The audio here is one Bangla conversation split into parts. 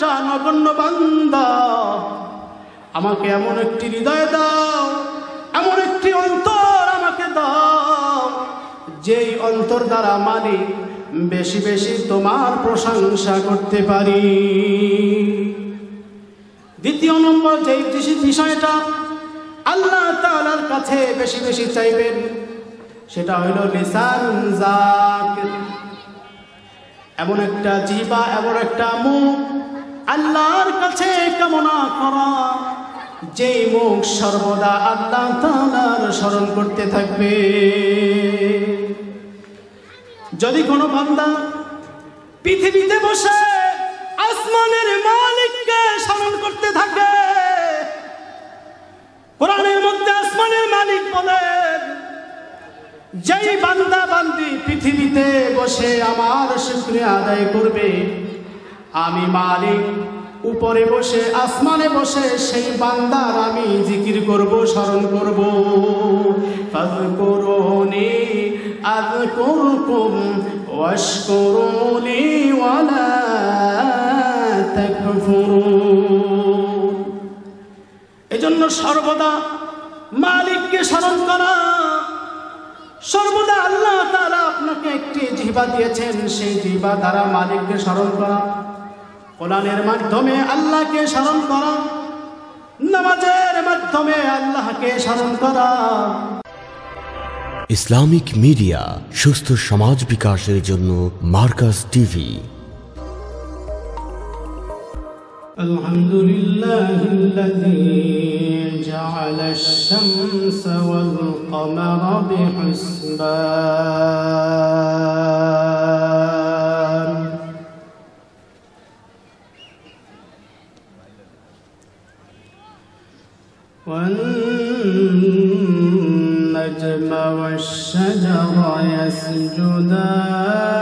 একটা নগণ্য বান্দা, আমাকে এমন একটি হৃদয় দাও, এমন একটি অন্তর আমাকে দাও, যেই অন্তর দ্বারা মালিক বেশি বেশি তোমার প্রশংসা করতে পারি। দ্বিতীয় নম্বর যেই বিষয়টা আল্লাহ তাআলার কাছে বেশি বেশি চাইবেন, সেটা হইল লিসান জাকির এমন একটা জিবা এমন একটা মুখ আল্লাহর কাছে কামনা করা। যেই মুখ সর্বদা আল্লাহ তাআলার স্মরণ করতে থাকবে। যদি কোনো বান্দা পৃথিবীতে বসে আসমানের মালিককে স্মরণ করতে থাকে, কোরআনের মধ্যে আসমানের মালিক বলেন যেই বান্দা বান্দি পৃথিবীতে বসে আমার শুক্রিয়া আদায় করবে আমি মালিক। উপরে বসে, আসমানে বসে, সেই বান্দার আমি জিকির করব, স্মরণ করব। এজন্য সর্বদা মালিককে স্মরণ করা। সর্বদা আল্লাহ তাআলা আপনাকে একটি জিহ্বা দিয়েছেন। সেই জিহ্বা দ্বারা মালিককে স্মরণ করা। কোরআনের মাধ্যমে আল্লাহকে স্মরণ করা নামাজের মাধ্যমে আল্লাহকে স্মরণ করা ইসলামিক মিডিয়া সুস্থ সমাজ বিকাশের জন্য মার্কাস টিভি الحمد لله الذي جعل الشمس والقمر بحسبان يسجدان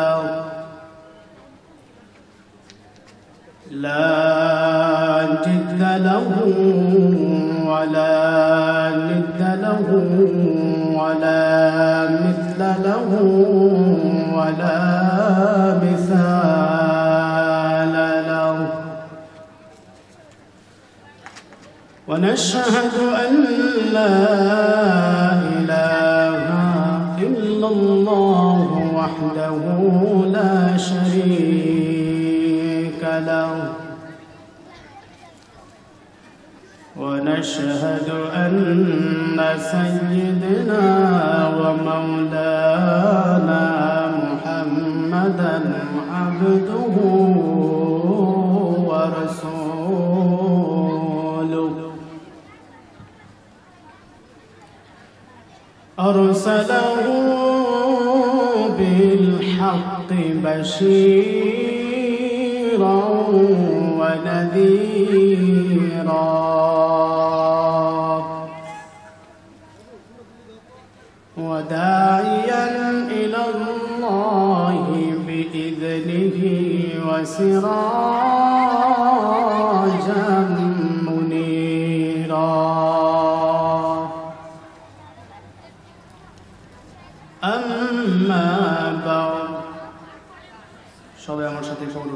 له لا جد له ولا ند له ولا مثل له ولا مثال له. ونشهد أن لا إله إلا الله. وحده لا شريك له. ونشهد أن سيدنا ومولانا محمدا عبده ورسوله. أرسله بشيرا ونذيرا. وداعيا إلى الله بإذنه وسراجا.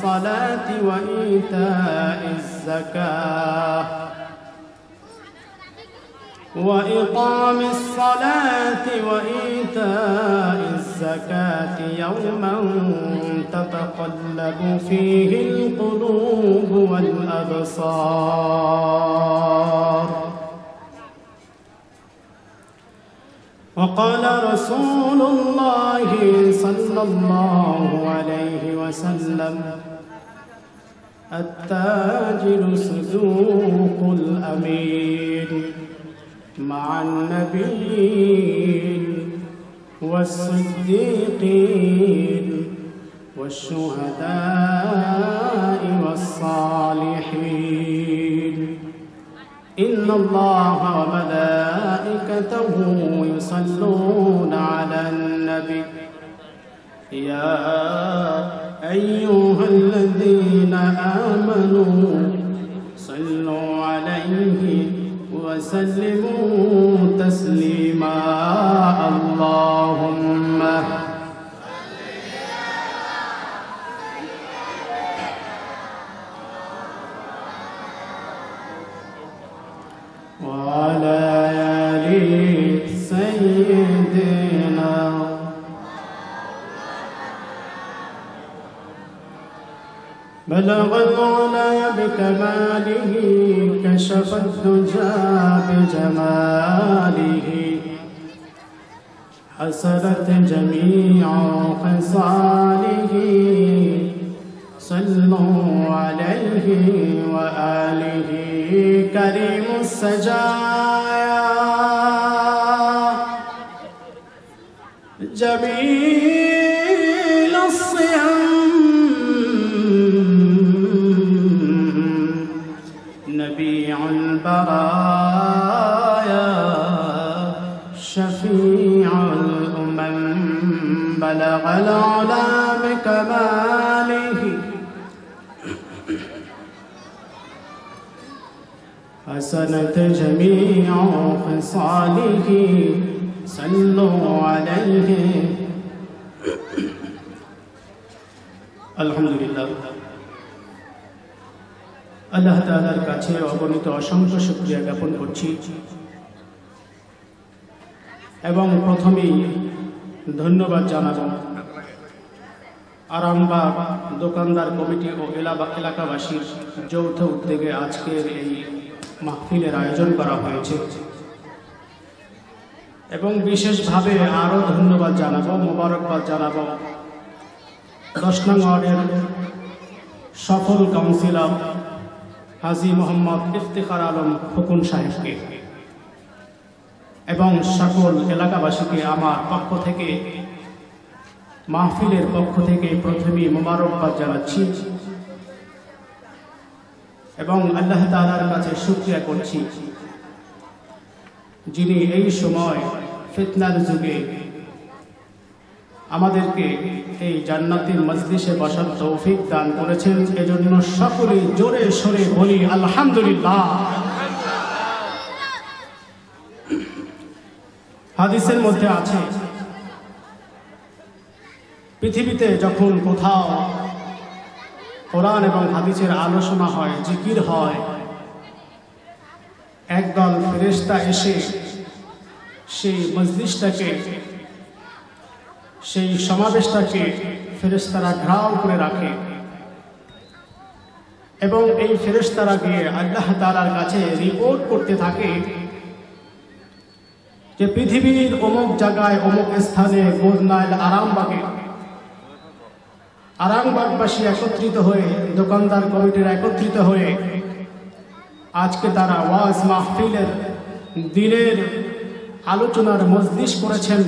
الصلاة وإيتاء الزكاة. وإقام الصلاة وإيتاء الزكاة يوما تتقلب فيه القلوب والأبصار. وقال رسول الله صلى الله عليه وسلم التاجر صدوق الأمين مع النبيين والصديقين والشهداء والصالحين. إن الله وملائكته يصلون على النبي. يا أيها الذين آمنوا صلوا عليه وسلموا تسليما. اللهم بكماله كشف الدجى بجماله. حسنت جميع خصاله. صلوا عليه وآله. كريم السجايا. جميل بلغ العلا بكماله حسنت جميع خصاله صلوا عليه আলহামদুলিল্লাহ আল্লাহ তাআলার কাছে অগণিত অসংখ্য শুকরিয়া জ্ঞাপন করছি এবং প্রথমেই ধন্যবাদ জানাবো আরামবাগ দোকানদার কমিটি ও এলাকা- এলাকাবাসীর যৌথ উদ্যোগে আজকের এই মাহফিলের আয়োজন করা হয়েছে। এবং বিশেষভাবে আরও ধন্যবাদ জানাব, মোবারকবাদ জানাব দশ নং সফল কাউন্সিলর হাজি মোহাম্মদ ইফতেখার আলম খোকন সাহেবকে এবং সকল এলাকাবাসীকে আমার পক্ষ থেকে মাহফিলের পক্ষ থেকে প্রথমে মোবারকবাদ জানাচ্ছি এবং আল্লাহ তাআলার কাছে শুকরিয়া করছি যিনি এই সময় ফিতনার যুগে আমাদেরকে এই জান্নাতের মজলিসে বসার তৌফিক দান করেছেন। এজন্য সকলে জোরে সরে বলি, আলহামদুলিল্লাহ। হাদিসের মধ্যে আছে পৃথিবীতে যখন কোথাও কোরআন এবং হাদিসের আলোচনা হয়, জিকির হয়, একদল ফেরেশতা এসে সেই মজলিসটাকে, সেই সমাবেশটাকে ফেরেস্তারা ঘ্রাও করে রাখে। এবং এই ফেরেশতারা গিয়ে আল্লাহ তাআলার কাছে রিপোর্ট করতে থাকে যে পৃথিবীর অমুক জায়গায়, অমুক স্থানে গোদনাইল আরামবাগে আরামবাগবাসী একত্রিত হয়ে, দোকানদার কমিটির একত্রিত হয়ে আজকে তারা ওয়াজ মাহফিলের দিনের আলোচনার মজলিস করেছেন।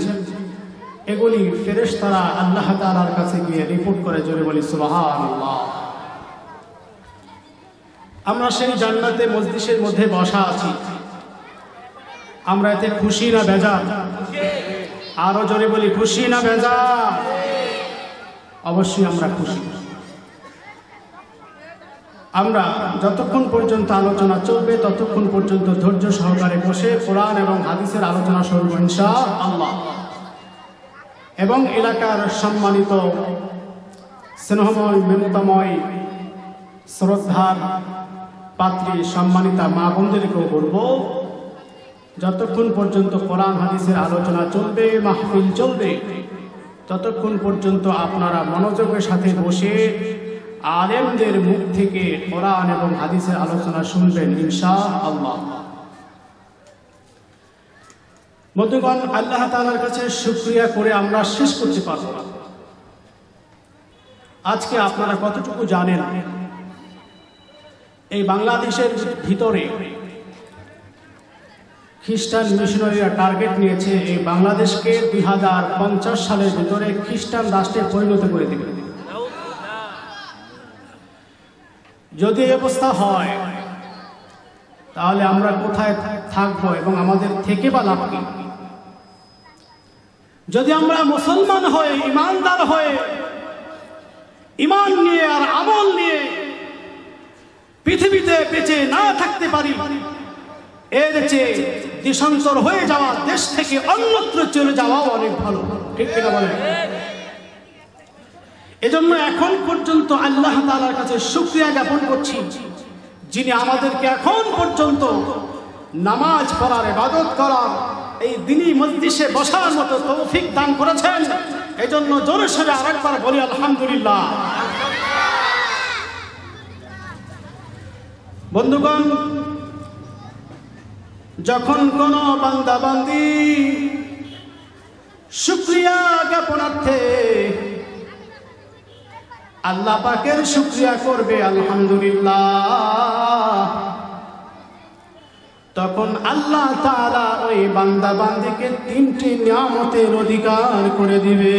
এগুলি ফেরেশতারা আল্লাহ তাআলার কাছে গিয়ে রিপোর্ট করে জোরে বলি, সুবহানাল্লাহ। আমরা সেই জান্নাতে মজলিসের মধ্যে বসা আছি। আমরা এতে খুশি না বেজার? আরও জোরে বলি, খুশি না বেজার? অবশ্যই আমরা খুশি। আমরা যতক্ষণ পর্যন্ত আলোচনা চলবে, ততক্ষণ পর্যন্ত ধৈর্য সহকারে বসে কোরআন এবং হাদিসের আলোচনা শুরু ইনশা আল্লাহ এবং এলাকার সম্মানিত, স্নেহময়, মমতাময়, শ্রদ্ধার পাত্রী, সম্মানিতা মা বোনদেরকেও বলব, যতক্ষণ পর্যন্ত কোরআন, হাদিসের আলোচনা চলবে, মাহফিল চলবে ততক্ষণ পর্যন্ত আপনারা মনোযোগের সাথে বসে আলেমদের মুখ থেকে কোরআন এবং হাদিসের আলোচনা শুনবেন ইনশা আল্লাহ বন্ধুগণ, আল্লাহ তালার কাছে শুক্রিয়া করে আমরা শেষ করতে পারব আজকে আপনারা কতটুকু জানেন? এই বাংলাদেশের ভিতরে খ্রিস্টান মিশনারিরা টার্গেট নিয়েছে এই বাংলাদেশকে দুই হাজার পঞ্চাশ সালের ভিতরে খ্রিস্টান রাষ্ট্রে পরিণত করে দেবে যদি এই অবস্থা হয়, তাহলে আমরা কোথায় থাকব এবং আমাদের থেকে বা লাভ কি? যদি আমরা মুসলমান হয়ে, ইমানদার হয়ে, ইমান নিয়ে আর আমল নিয়ে পৃথিবীতে বেঁচে না থাকতে পারি এর চেয়ে দেশান্তর হয়ে যাওয়া দেশ থেকে অন্যত্র চলে যাওয়াও অনেক ভালো। ঠিক কিনা বলে এজন্য এখন পর্যন্ত আল্লাহ তালার কাছে শুক্রিয়া জ্ঞাপন করছি, যিনি আমাদেরকে এখন পর্যন্ত নামাজ পড়ার, ইবাদত করার, এই দিনই মসজিষে বসার মতো তৌফিক দান করেছেন। এজন্য জোরে সোরে আরেকবার বলি, আলহামদুলিল্লাহ। বন্ধুগণ যখন কোন বান্দা বান্দি শুক্রিয়া জ্ঞাপনার্থে আল্লাহ পাকের শুক্রিয়া করবে, আলহামদুলিল্লাহ। তখন আল্লাহ তারা ওই বান্দা বান্দিকে তিনটি নিয়ামতের অধিকার করে দিবে।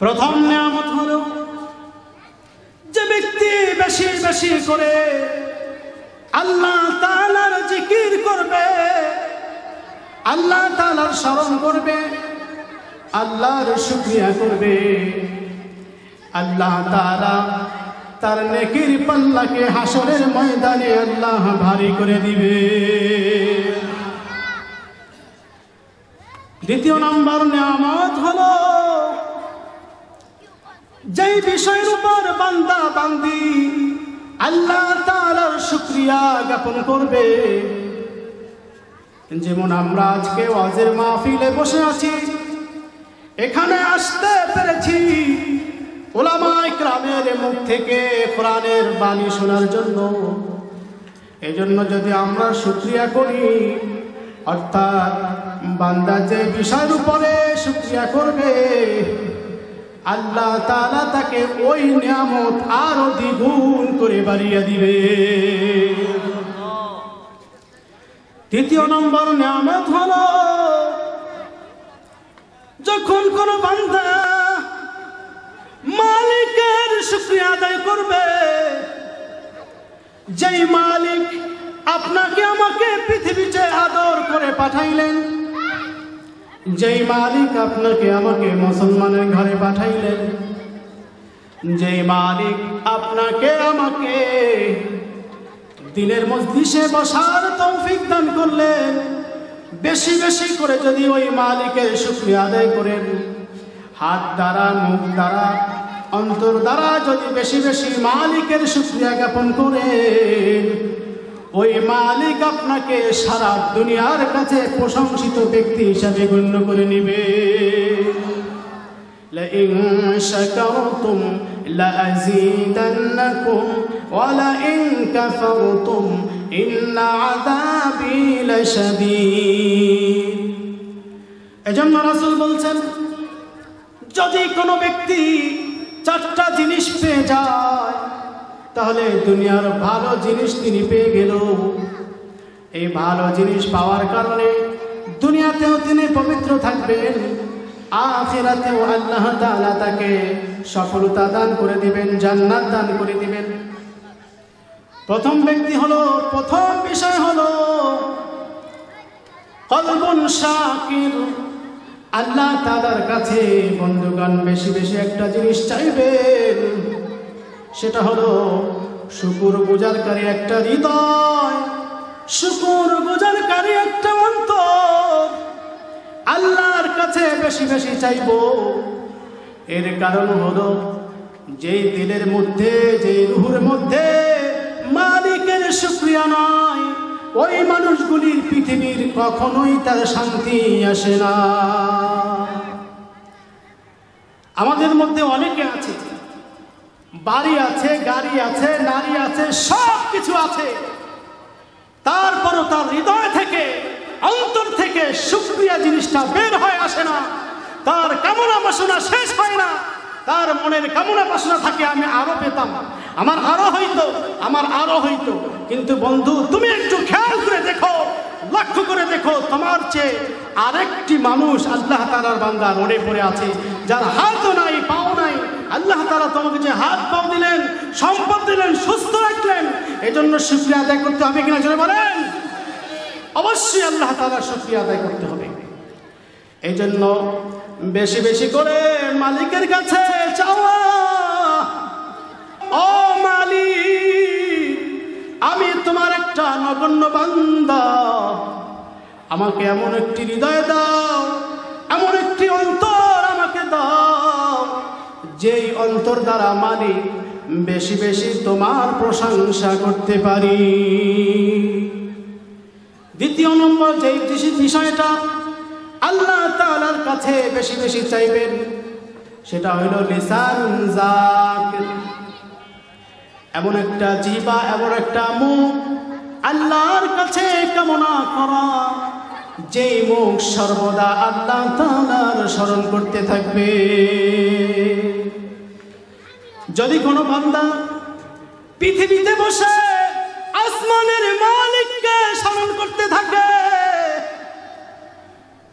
প্রথম নিয়ামত হল, যে ব্যক্তি বেশি বেশি করে আল্লাহ তালার জিকির করবে। আল্লাহ তালার স্মরণ করবে। আল্লাহর শুক্রিয়া করবে। আল্লাহ তালা তার নেকির পাল্লাকে হাসরের ময়দানে আল্লাহ ভারী করে দিবে। দ্বিতীয় নম্বর নিয়ামত হল, যেই বিষয়ের উপর বান্দা বান্দি আল্লাহ তালার শুক্রিয়া জ্ঞাপন করবে। যেমন আমরা আজকে ওয়াজের মাহফিলে বসে আছি, এখানে আসতে পেরেছি ওলামাই গ্রামের মুখ থেকে কোরআনের বাণী শোনার জন্য। এজন্য যদি আমরা শুক্রিয়া করি, অর্থাৎ বান্দা যে বিষয়ের উপরে শুক্রিয়া করবে আল্লাহ তালা তাকে ওই নিয়ামত আরও দ্বিগুণ করে বাড়িয়ে দিবে। তৃতীয় নম্বর নিয়ামত হলো, যখন কোন বান্ধা মালিকের শুক্রিয়া আদায় করবে, যেই মালিক আপনাকে আমাকে পৃথিবীতে আদর করে পাঠাইলেন যেই মালিক আপনাকে আমাকে মুসলমানের ঘরে পাঠাইলেন, যেই মালিক আপনাকে আমাকে দিনের মসজিষে বসার তৌফিক দান করলেন, বেশি বেশি করে যদি ওই মালিকের শুক্রিয়া আদায় করেন, হাত দ্বারা, মুখ দ্বারা, অন্তর দ্বারা যদি বেশি বেশি মালিকের শুক্রিয়া জ্ঞাপন করেন ওই মালিক আপনাকে সারা দুনিয়ার কাছে প্রশংসিত ব্যক্তি হিসাবে গণ্য করে নিবে لئن شكرتم لأزيدنكم ولئن كفرتم إن عذابي لشديد এজন্য রাসূল বলছেন যদি কোনো ব্যক্তি চারটা জিনিস পেয়ে যায় তাহলে দুনিয়ার ভালো জিনিস তিনি পেয়ে গেল। এই ভালো জিনিস পাওয়ার কারণে দুনিয়াতেও তিনি পবিত্র থাকবেন, আখিরাতেও আল্লাহ তাআলা তাকে সফলতা দান করে দিবেন, জান্নাত দান করে দিবেন। প্রথম ব্যক্তি হলো, প্রথম বিষয় হলো, কলবুন শাকির। আল্লাহ তাআলার কাছে বন্ধুগণ, বেশি বেশি একটা জিনিস চাইবেন। সেটা হলো শুকুর গুজারকারী একটা হৃদয়। শুকুর গুজারকারী একটা অন্তর। আল্লাহর কাছে বেশি বেশি চাইব। এর কারণ হলো যেই দিলের মধ্যে, যেই রুহুর মধ্যে মালিকের শুক্রিয়া নয় ওই মানুষগুলির পৃথিবীর কখনোই তার শান্তি আসে না। আমাদের মধ্যে অনেকে আছে বাড়ি আছে, গাড়ি আছে, নারী আছে সব কিছু আছে। তারপরও তার হৃদয় থেকে, অন্তর থেকে সুক্রিয়া জিনিসটা বের হয়ে আসে না। তার কামনা বাসনা শেষ হয় না। তার মনের কামনা বাসনা থাকে, আমি আরও পেতাম। আমার আরও হইতো, আমার আরও হইতো। কিন্তু বন্ধু, তুমি একটু খেয়াল করে দেখো লক্ষ্য করে দেখো, তোমার চেয়ে আরেকটি মানুষ আল্লাহ তালার বান্দা রোডে পড়ে আছে, যার হাতও নাই, পাও নাই। আল্লাহ তালা তোমাকে যে হাত পাও দিলেন, সম্পদ দিলেন, সুস্থ রাখলেন জন্য শুক্রিয়া আদায় করতে হবে কিনা জোরে বলেন? অবশ্যই আল্লাহ তালার শুক্রিয়া আদায় করতে হবে। এই জন্য বেশি বেশি করে মালিকের কাছে চাওয়া, ও মালিক! আমি তোমার একটা নগণ্য বান্দা। আমাকে এমন একটি হৃদয় দাও, এমন একটি অন্তর আমাকে দাও, যেই অন্তর দ্বারা মালিক বেশি বেশি তোমার প্রশংসা করতে পারি। দ্বিতীয় নম্বর যেই বিষয়টা আল্লাহ তালার কাছে বেশি বেশি চাইবেন, সেটা হইল লিসান জাকির। এমন একটা জিবা এমন একটা মুখ আল্লাহর কাছে কামনা করা। যেই মুখ সর্বদা আল্লাহ তাআলার স্মরণ করতে থাকবে। যদি কোনো বান্দা পৃথিবীতে বসে আসমানের মালিককে স্মরণ করতে থাকে,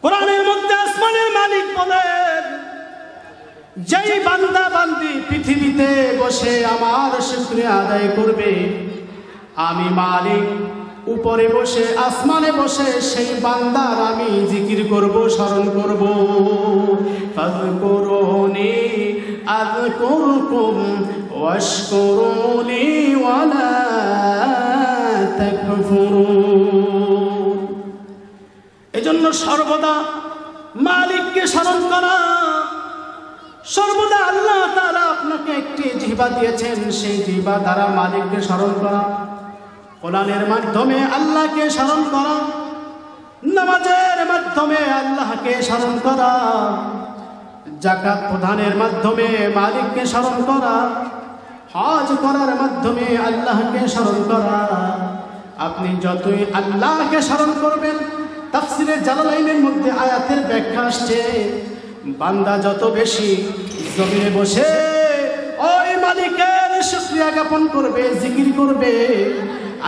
কোরআনের মধ্যে আসমানের মালিক বলেন যেই বান্দা বান্দি পৃথিবীতে বসে আমার শুক্রিয়া আদায় করবে, আমি মালিক, উপরে বসে, আসমানে বসে সেই বান্দার আমি জিকির করব, স্মরণ করব। ফাযকুরুনি আযকুরকুম ওয়াশকুরুনি ওয়ালা তাকফুরুন এজন্য সর্বদা মালিককে স্মরণ করা সর্বদা আল্লাহ তারা আপনাকে একটি জিহ্বা দিয়েছেন, সেই জিহ্বা দ্বারা মালিককে স্মরণ করা। কোরআনের মাধ্যমে আল্লাহকে স্মরণ করা, নামাজের মাধ্যমে আল্লাহকে স্মরণ করা জাকাত প্রদানের মাধ্যমে মালিককে স্মরণ করা, হজ করার মাধ্যমে আল্লাহকে স্মরণ করা। আপনি যতই আল্লাহকে স্মরণ করবেন, তাফসিরে জালালাইনের মধ্যে আয়াতের ব্যাখ্যা আসছে বান্দা যত বেশি জমিনে বসে, ওই মালিকের শুক্রিয়া জ্ঞাপন করবে, জিকির করবে।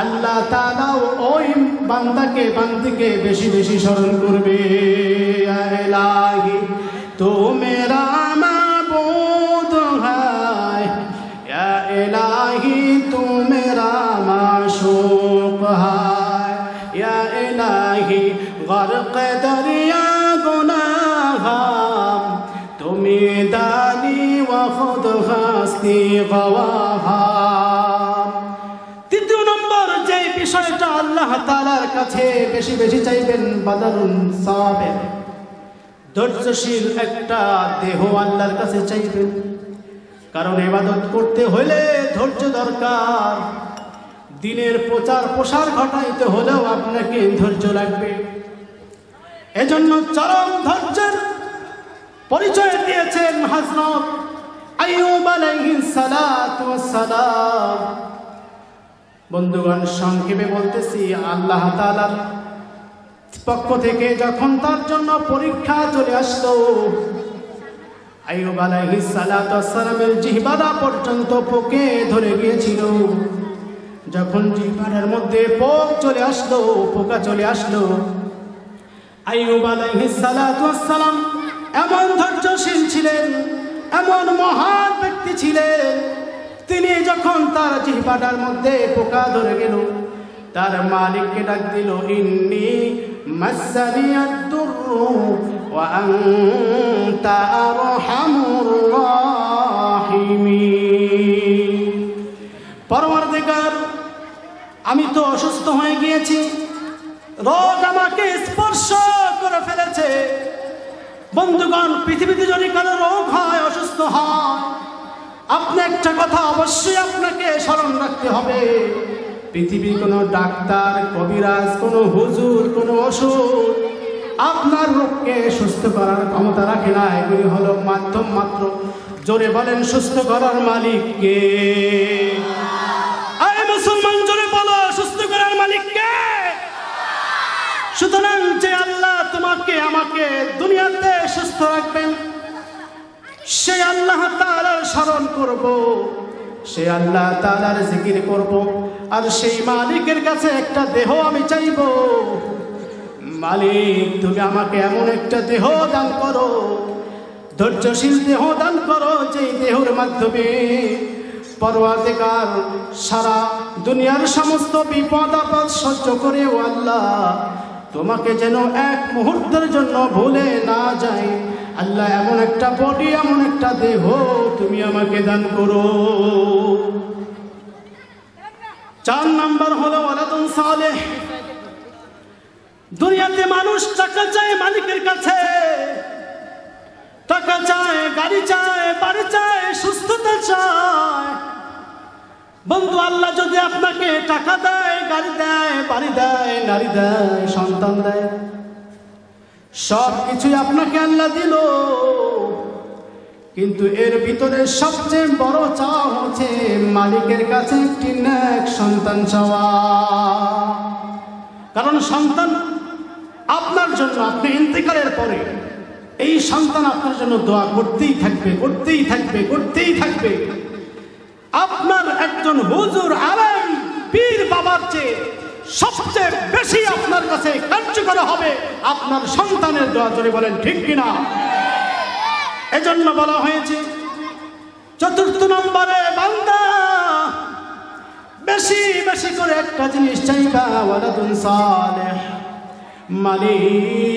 আল্লাহ তাআলাও ওই বান্দাকে, বান্দিকে বেশি বেশি স্মরণ করবে। তো মেরা মাবুদ হায় ইয়া তৃতীয় নম্বর, যে বিষয়টা আল্লাহ তাআলার কাছে বেশি বেশি চাইবেন, বাদারুন সাবের ধৈর্যশীল একটা দেহ আল্লাহর কাছে চাইবেন। কারণ এবাদত করতে হলে ধৈর্য দরকার। দিনের প্রচার প্রসার ঘটাইতে হলেও আপনাকে ধৈর্য লাগবে। এজন্য চরম ধৈর্যের পরিচয় দিয়েছেন হজরত আইয়ুব আলাইহিস সালাতু সালাম। বন্ধুগণ, সংক্ষেপে বলতেছি, আল্লাহ তাআলার পক্ষ থেকে যখন তার জন্য পরীক্ষা চলে আসলো, আইয়ুব আলাইহিস সালাতু সালামের জিহ্বাটা পর্যন্ত পোকে ধরে গিয়েছিল। যখন জিহ্বার মধ্যে পোক চলে আসলো, পোকা চলে আসলো, আইয়ুব আলাইহিস সালাতু সালাম এমন ধৈর্যশীল ছিলেন এমন মহান ব্যক্তি ছিলেন। তিনি যখন তার জিহবাটার মধ্যে পোকা ধরে গেল, তার মালিককে ডাক দিল, ইন্নি পরমার আমি তো অসুস্থ হয়ে গিয়েছি। রোগ আমাকে স্পর্শ করে ফেলেছে। বন্ধুগণ, পৃথিবীতে যদি কারও রোগ হয়, অসুস্থ হয়, আপনি একটা কথা অবশ্যই আপনাকে স্মরণ রাখতে হবে। পৃথিবীর কোনো ডাক্তার, কবিরাজ, কোনো হুজুর, কোনো ওষুধ আপনার রোগকে সুস্থ করার ক্ষমতা রাখে না। এগুলি হলো মাধ্যম মাত্র। জোরে বলেন, সুস্থ করার মালিক কে? আরে মুসলমান, জোরে বলো, সুস্থ করার মালিক কে? সুতরাং যে আল্লাহ তোমাকে, আমাকে দুনিয়াতে রাখবেন সেই আল্লাহ তাআলার স্মরণ করব সেই আল্লাহ তাআলার জিকির করব, আর সেই মালিকের কাছে একটা দেহ আমি চাইব। মালিক, তুমি আমাকে এমন একটা দেহ দান করো, ধৈর্যশীল দেহ দান করো যে দেহর মাধ্যমে পরওয়ারদিগার সারা দুনিয়ার সমস্ত বিপদ আপদ সহ্য করেও আল্লাহ তোমাকে যেন এক মুহূর্তের জন্য ভুলে না যায় আল্লাহ, এমন একটা বডি, এমন একটা দেহ তুমি আমাকে দান করো। চার নাম্বার হলো ওয়ালাদুন সালেহ। দুনিয়াতে মানুষ টাকা চায় মালিকের কাছে। টাকা চায়, গাড়ি চায়, বাড়ি চায়, সুস্থতা চায়। বন্ধু আল্লাহ যদি আপনাকে টাকা দেয়, গাড়ি দেয়, বাড়ি দেয়, নারী দেয়, সন্তান দেয় সব কিছুই আপনাকে আল্লাহ দিল। কিন্তু এর ভিতরে সবচেয়ে বড় চাওয়া হচ্ছে মালিকের কাছে একটি নেক সন্তান চাওয়া। কারণ সন্তান আপনার জন্য, আপনি ইন্তেকালের পরে এই সন্তান আপনার জন্য দোয়া করতেই থাকবে করতেই থাকবে করতেই থাকবে। আপনার একজন হুজুর আলেম পীর বাবার চেয়ে সবচেয়ে বেশি আপনার কাছে কার্যকর হবে আপনার সন্তানের দোয়া জোরে বলেন, ঠিক কিনা? এজন্য বলা হয়েছে, চতুর্থ নম্বরে বান্দা, বেশি বেশি করে একটা জিনিস চাইবা, ওয়ালাদুন সালেহ, মালিক।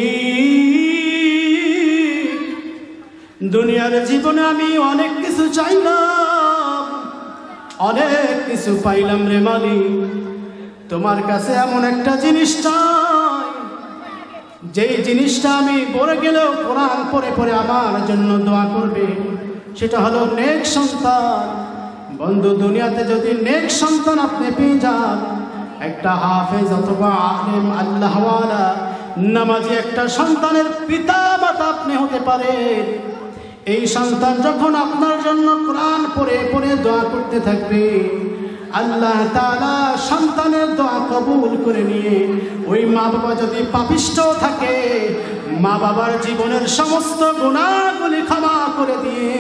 দুনিয়ার জীবনে আমি অনেক কিছু চাইলাম অনেক কিছু পাইলাম রে মালি তোমার কাছে এমন একটা জিনিস চাই। যেই জিনিসটা আমি পড়ে গেলেও কোরআন পরে পরে আমার জন্য দোয়া করবে, সেটা হলো নেক সন্তান। বন্ধু, দুনিয়াতে যদি নেক সন্তান আপনি পেয়ে যান, একটা হাফেজ অথবা আলেম, আল্লাহওয়ালা, নামাজি একটা সন্তানের পিতা মাতা আপনি হতে পারেন। এই সন্তান যখন আপনার জন্য কোরআন পড়ে পড়ে দোয়া করতে থাকবে, আল্লাহ তাআলা সন্তানের দোয়া কবুল করে নিয়ে ওই মা বাবা যদি পাপিষ্ট থাকে মা বাবার জীবনের সমস্ত গুণাগুলি ক্ষমা করে দিয়ে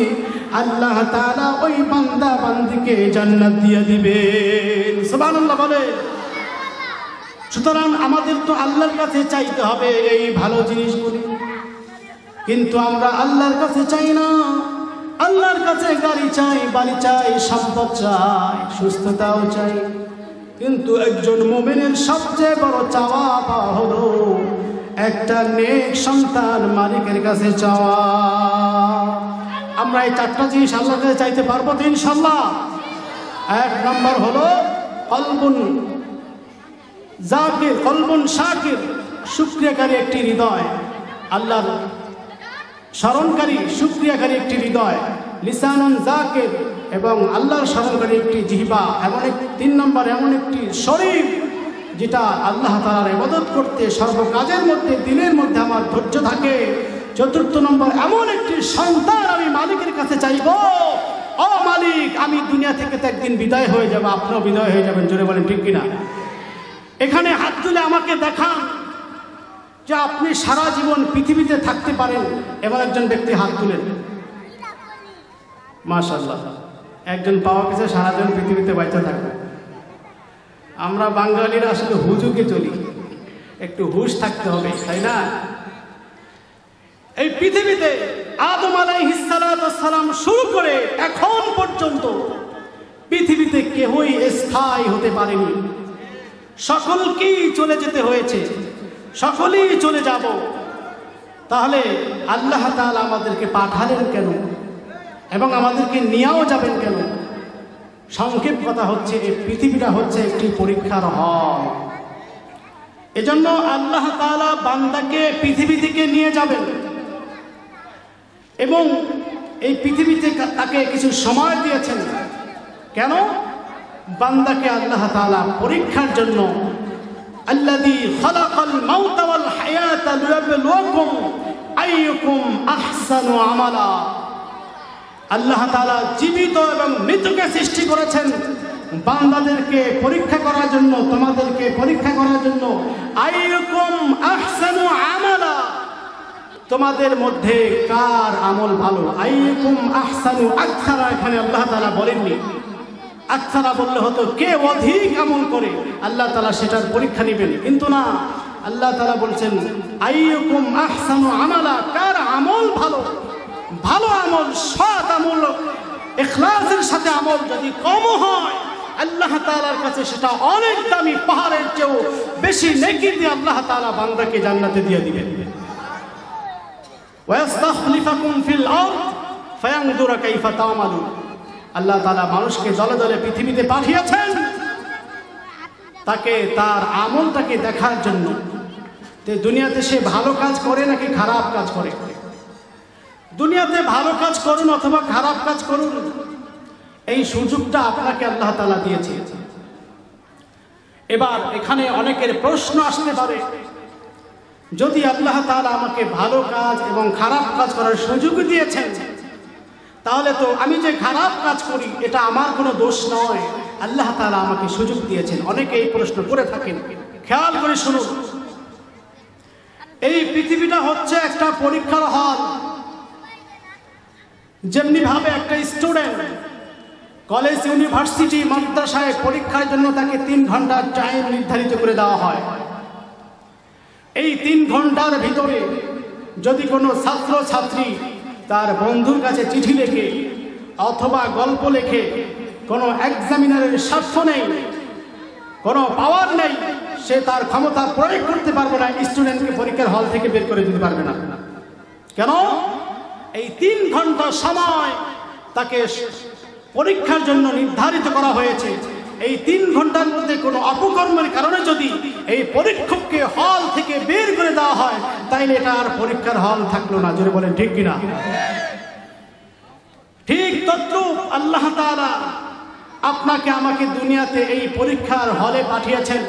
আল্লাহ তাআলা ওই বান্দা বান্দিকে জান্নাত দিয়ে দিবেন। সুবহানাল্লাহ বলে। সুতরাং আমাদের তো আল্লাহর কাছে চাইতে হবে এই ভালো জিনিসগুলি। কিন্তু আমরা আল্লাহর কাছে চাই না। আল্লাহর কাছে গাড়ি চাই, বাড়ি চাই, সম্পদ চাই, সুস্থতাও চাই। কিন্তু একজন মোমেনের সবচেয়ে বড় চাওয়া পাওয়া হলো একটা নেক সন্তান মালিকের কাছে চাওয়া। আমরা এই চারটা জিনিস আল্লাহর কাছে চাইতে পারব তো ইনশাল্লাহ এক নম্বর হলো কলবুন জাকির, কলবুন শাকির, শুক্রিয়াকারী একটি হৃদয়, আল্লাহর স্মরণকারী শুক্রিয়াকারী একটি হৃদয়, লিসানুন জাকির এবং আল্লাহর স্মরণকারী একটি জিহবা, এমন এক, তিন নম্বর এমন একটি শরীর যেটা আল্লাহ তালার ইবাদত করতে সর্বকাজের মধ্যে, দিনের মধ্যে আমার ধৈর্য থাকে। চতুর্থ নম্বর এমন একটি সন্তান আমি মালিকের কাছে চাইব। ও মালিক, আমি দুনিয়া থেকে তো একদিন বিদায় হয়ে যাব, আপনিও বিদায় হয়ে যাবেন, জোরে বলেন ঠিক কিনা? এখানে হাত তুলে আমাকে দেখান। যে আপনি সারা জীবন পৃথিবীতে থাকতে পারেন, এবার একজন ব্যক্তি হাত তুলেন। মাশাল্লাহ একজন পাওয়া গেছে সারা জীবন পৃথিবীতে বাঁচা থাকবে। আমরা বাঙালিরা আসলে হুজুকে চলি। একটু হুশ থাকতে হবে, তাই না? এই পৃথিবীতে আদম আলাইহিসসালাম শুরু করে এখন পর্যন্ত পৃথিবীতে কেহই স্থায়ী হতে পারেনি। সকলকেই চলে যেতে হয়েছে। সকলেই চলে যাব। তাহলে আল্লাহ তাআলা আমাদেরকে পাঠালেন কেন? এবং আমাদেরকে নিয়েও যাবেন কেন? সংক্ষেপ কথা হচ্ছে, এই পৃথিবীটা হচ্ছে একটি পরীক্ষার হল। এজন্য আল্লাহ তাআলা বান্দাকে পৃথিবী থেকে নিয়ে যাবেন। এবং এই পৃথিবীতে তাকে কিছু সময় দিয়েছেন। কেন? বান্দাকে আল্লাহ তাআলা পরীক্ষার জন্য খালাকাল মাউতা ওয়াল হায়াতা লিয়াবলুয়াকুম আইয়ুকুম আহসানু আমালা। আল্লাহ তাআলা জীবিত এবং মৃতকে সৃষ্টি করেছেন। বান্দাদেরকে পরীক্ষা করার জন্য, তোমাদেরকে পরীক্ষা করার জন্য। আইয়ুকুম আহসানু আমালা। তোমাদের মধ্যে কার আমল ভালো? আইয়ুকুম আহসানু আকসারা। এখানে আল্লাহ তাআলা বলেননি। আকসারা বললে হতো, কে অধিক আমল করে? আল্লাহ তালা সেটার পরীক্ষা নেবেন। কিন্তু না, আল্লাহ তাআলা বলছেন আমালা, কার আমল ভালো? ভালো আমল, সৎ আমল ইখলাসের সাথে আমল যদি কম হয়, আল্লাহ তাআলার কাছে সেটা অনেক দামি, পাহাড়ের চেয়েও বেশি নেকি দিয়ে আল্লাহ তাআলা বান্দাকে জান্নাতে দিয়ে দিবেন। ফিল আরদ, ফায়ানজুরা কাইফা তা'মালুন। আল্লাহ তাআলা মানুষকে দলে দলে পৃথিবীতে পাঠিয়েছেন। তাকে তার আমলটাকে দেখার জন্য। দুনিয়াতে সে ভালো কাজ করে নাকি খারাপ কাজ করে? দুনিয়াতে ভালো কাজ করুন অথবা খারাপ কাজ করুন, এই সুযোগটা আপনাকে আল্লাহ তালা দিয়েছে। এবার এখানে অনেকের প্রশ্ন আসতে পারে। যদি আল্লাহ তালা আমাকে ভালো কাজ এবং খারাপ কাজ করার সুযোগ দিয়েছেন তাহলে তো আমি যে খারাপ কাজ করি, এটা আমার কোনো দোষ নয়। আল্লাহ তালা আমাকে সুযোগ দিয়েছেন। অনেকে এই প্রশ্ন করে থাকেন। খেয়াল করে শুনুন। এই পৃথিবীটা হচ্ছে একটা পরীক্ষার হল। যেমনি ভাবে একটা স্টুডেন্ট কলেজ, ইউনিভার্সিটি, মাদ্রাসায় পরীক্ষার জন্য তাকে তিন ঘণ্টার টাইম নির্ধারিত করে দেওয়া হয়। এই তিন ঘণ্টার ভিতরে যদি কোনো ছাত্র ছাত্রী তার বন্ধুর কাছে চিঠি লেখে অথবা গল্প লেখে। কোনো এক্সামিনারের স্বার্থ নেই, কোনো পাওয়ার নেই। সে তার ক্ষমতা প্রয়োগ করতে পারবে না স্টুডেন্টকে পরীক্ষার হল থেকে বের করে দিতে পারবে না। কেন? এই তিন ঘণ্টা সময় তাকে পরীক্ষার জন্য নির্ধারিত করা হয়েছে। এই তিন ঘণ্টার মধ্যে কোনো অপকর্মের কারণে যদি এই পরীক্ষককে হল থেকে বের করে দেওয়া হয়, তাইলে এটা আর পরীক্ষার হল থাকল না। যদি বলেন, ঠিক কিনা? ঠিক তদ্রুপ আল্লাহ তাআলা আপনাকে আমাকে দুনিয়াতে এই পরীক্ষার হলে পাঠিয়েছেন।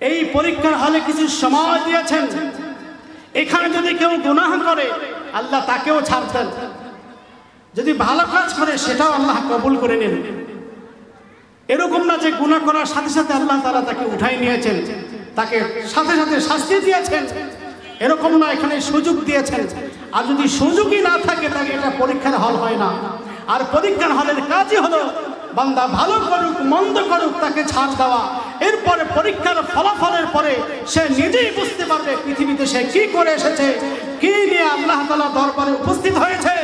এই পরীক্ষার হলে কিছু সময় দিয়েছেন। এখানে যদি কেউ গুনাহ করে, আল্লাহ তাকেও ছাড় দেন। যদি ভালো কাজ করে, সেটাও আল্লাহ কবুল করে নেন। এরকম না যে গুনাহ করার সাথে সাথে আল্লাহ তাআলা তাকে উঠাই নিয়েছেন, তাকে সাথে সাথে শাস্তি দিয়েছেন। এরকম না এখানে সুযোগ দিয়েছেন। আর যদি সুযোগই না থাকে তাকে এটা পরীক্ষার হল হয় না। আর পরীক্ষার হলের কাজই হলো বান্দা ভালো করুক, মন্দ করুক, তাকে ছাড় দেওয়া। এরপরে পরীক্ষার ফলাফলের পরে সে নিজেই বুঝতে পারবে পৃথিবীতে সে কি করে এসেছে, কি নিয়ে আল্লাহ তালা দরবারে উপস্থিত হয়েছে।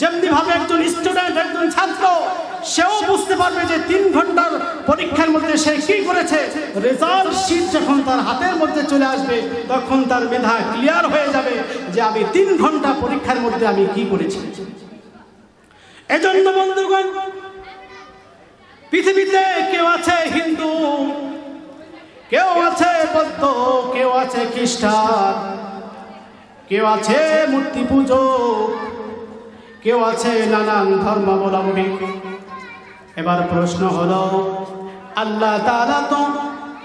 যেমনি ভাবে একজন স্টুডেন্ট একজন ছাত্র সেও বুঝতে পারবে যে তিন ঘণ্টার পরীক্ষার মধ্যে সে কি করেছে। রেজাল্ট শিট যখন তার হাতের মধ্যে চলে আসবে, তখন তার মেধা ক্লিয়ার হয়ে যাবে যে আমি তিন ঘণ্টা পরীক্ষার মধ্যে আমি কি করেছি। এজন্য বন্ধুগণ, পৃথিবীতে কেউ আছে হিন্দু, কেউ আছে বৌদ্ধ, কেউ আছে খ্রিস্টান, কেউ আছে মূর্তি পুজো কেউ আছে নানান ধর্মাবলম্বী। এবার প্রশ্ন হলো, আল্লাহ তারা তো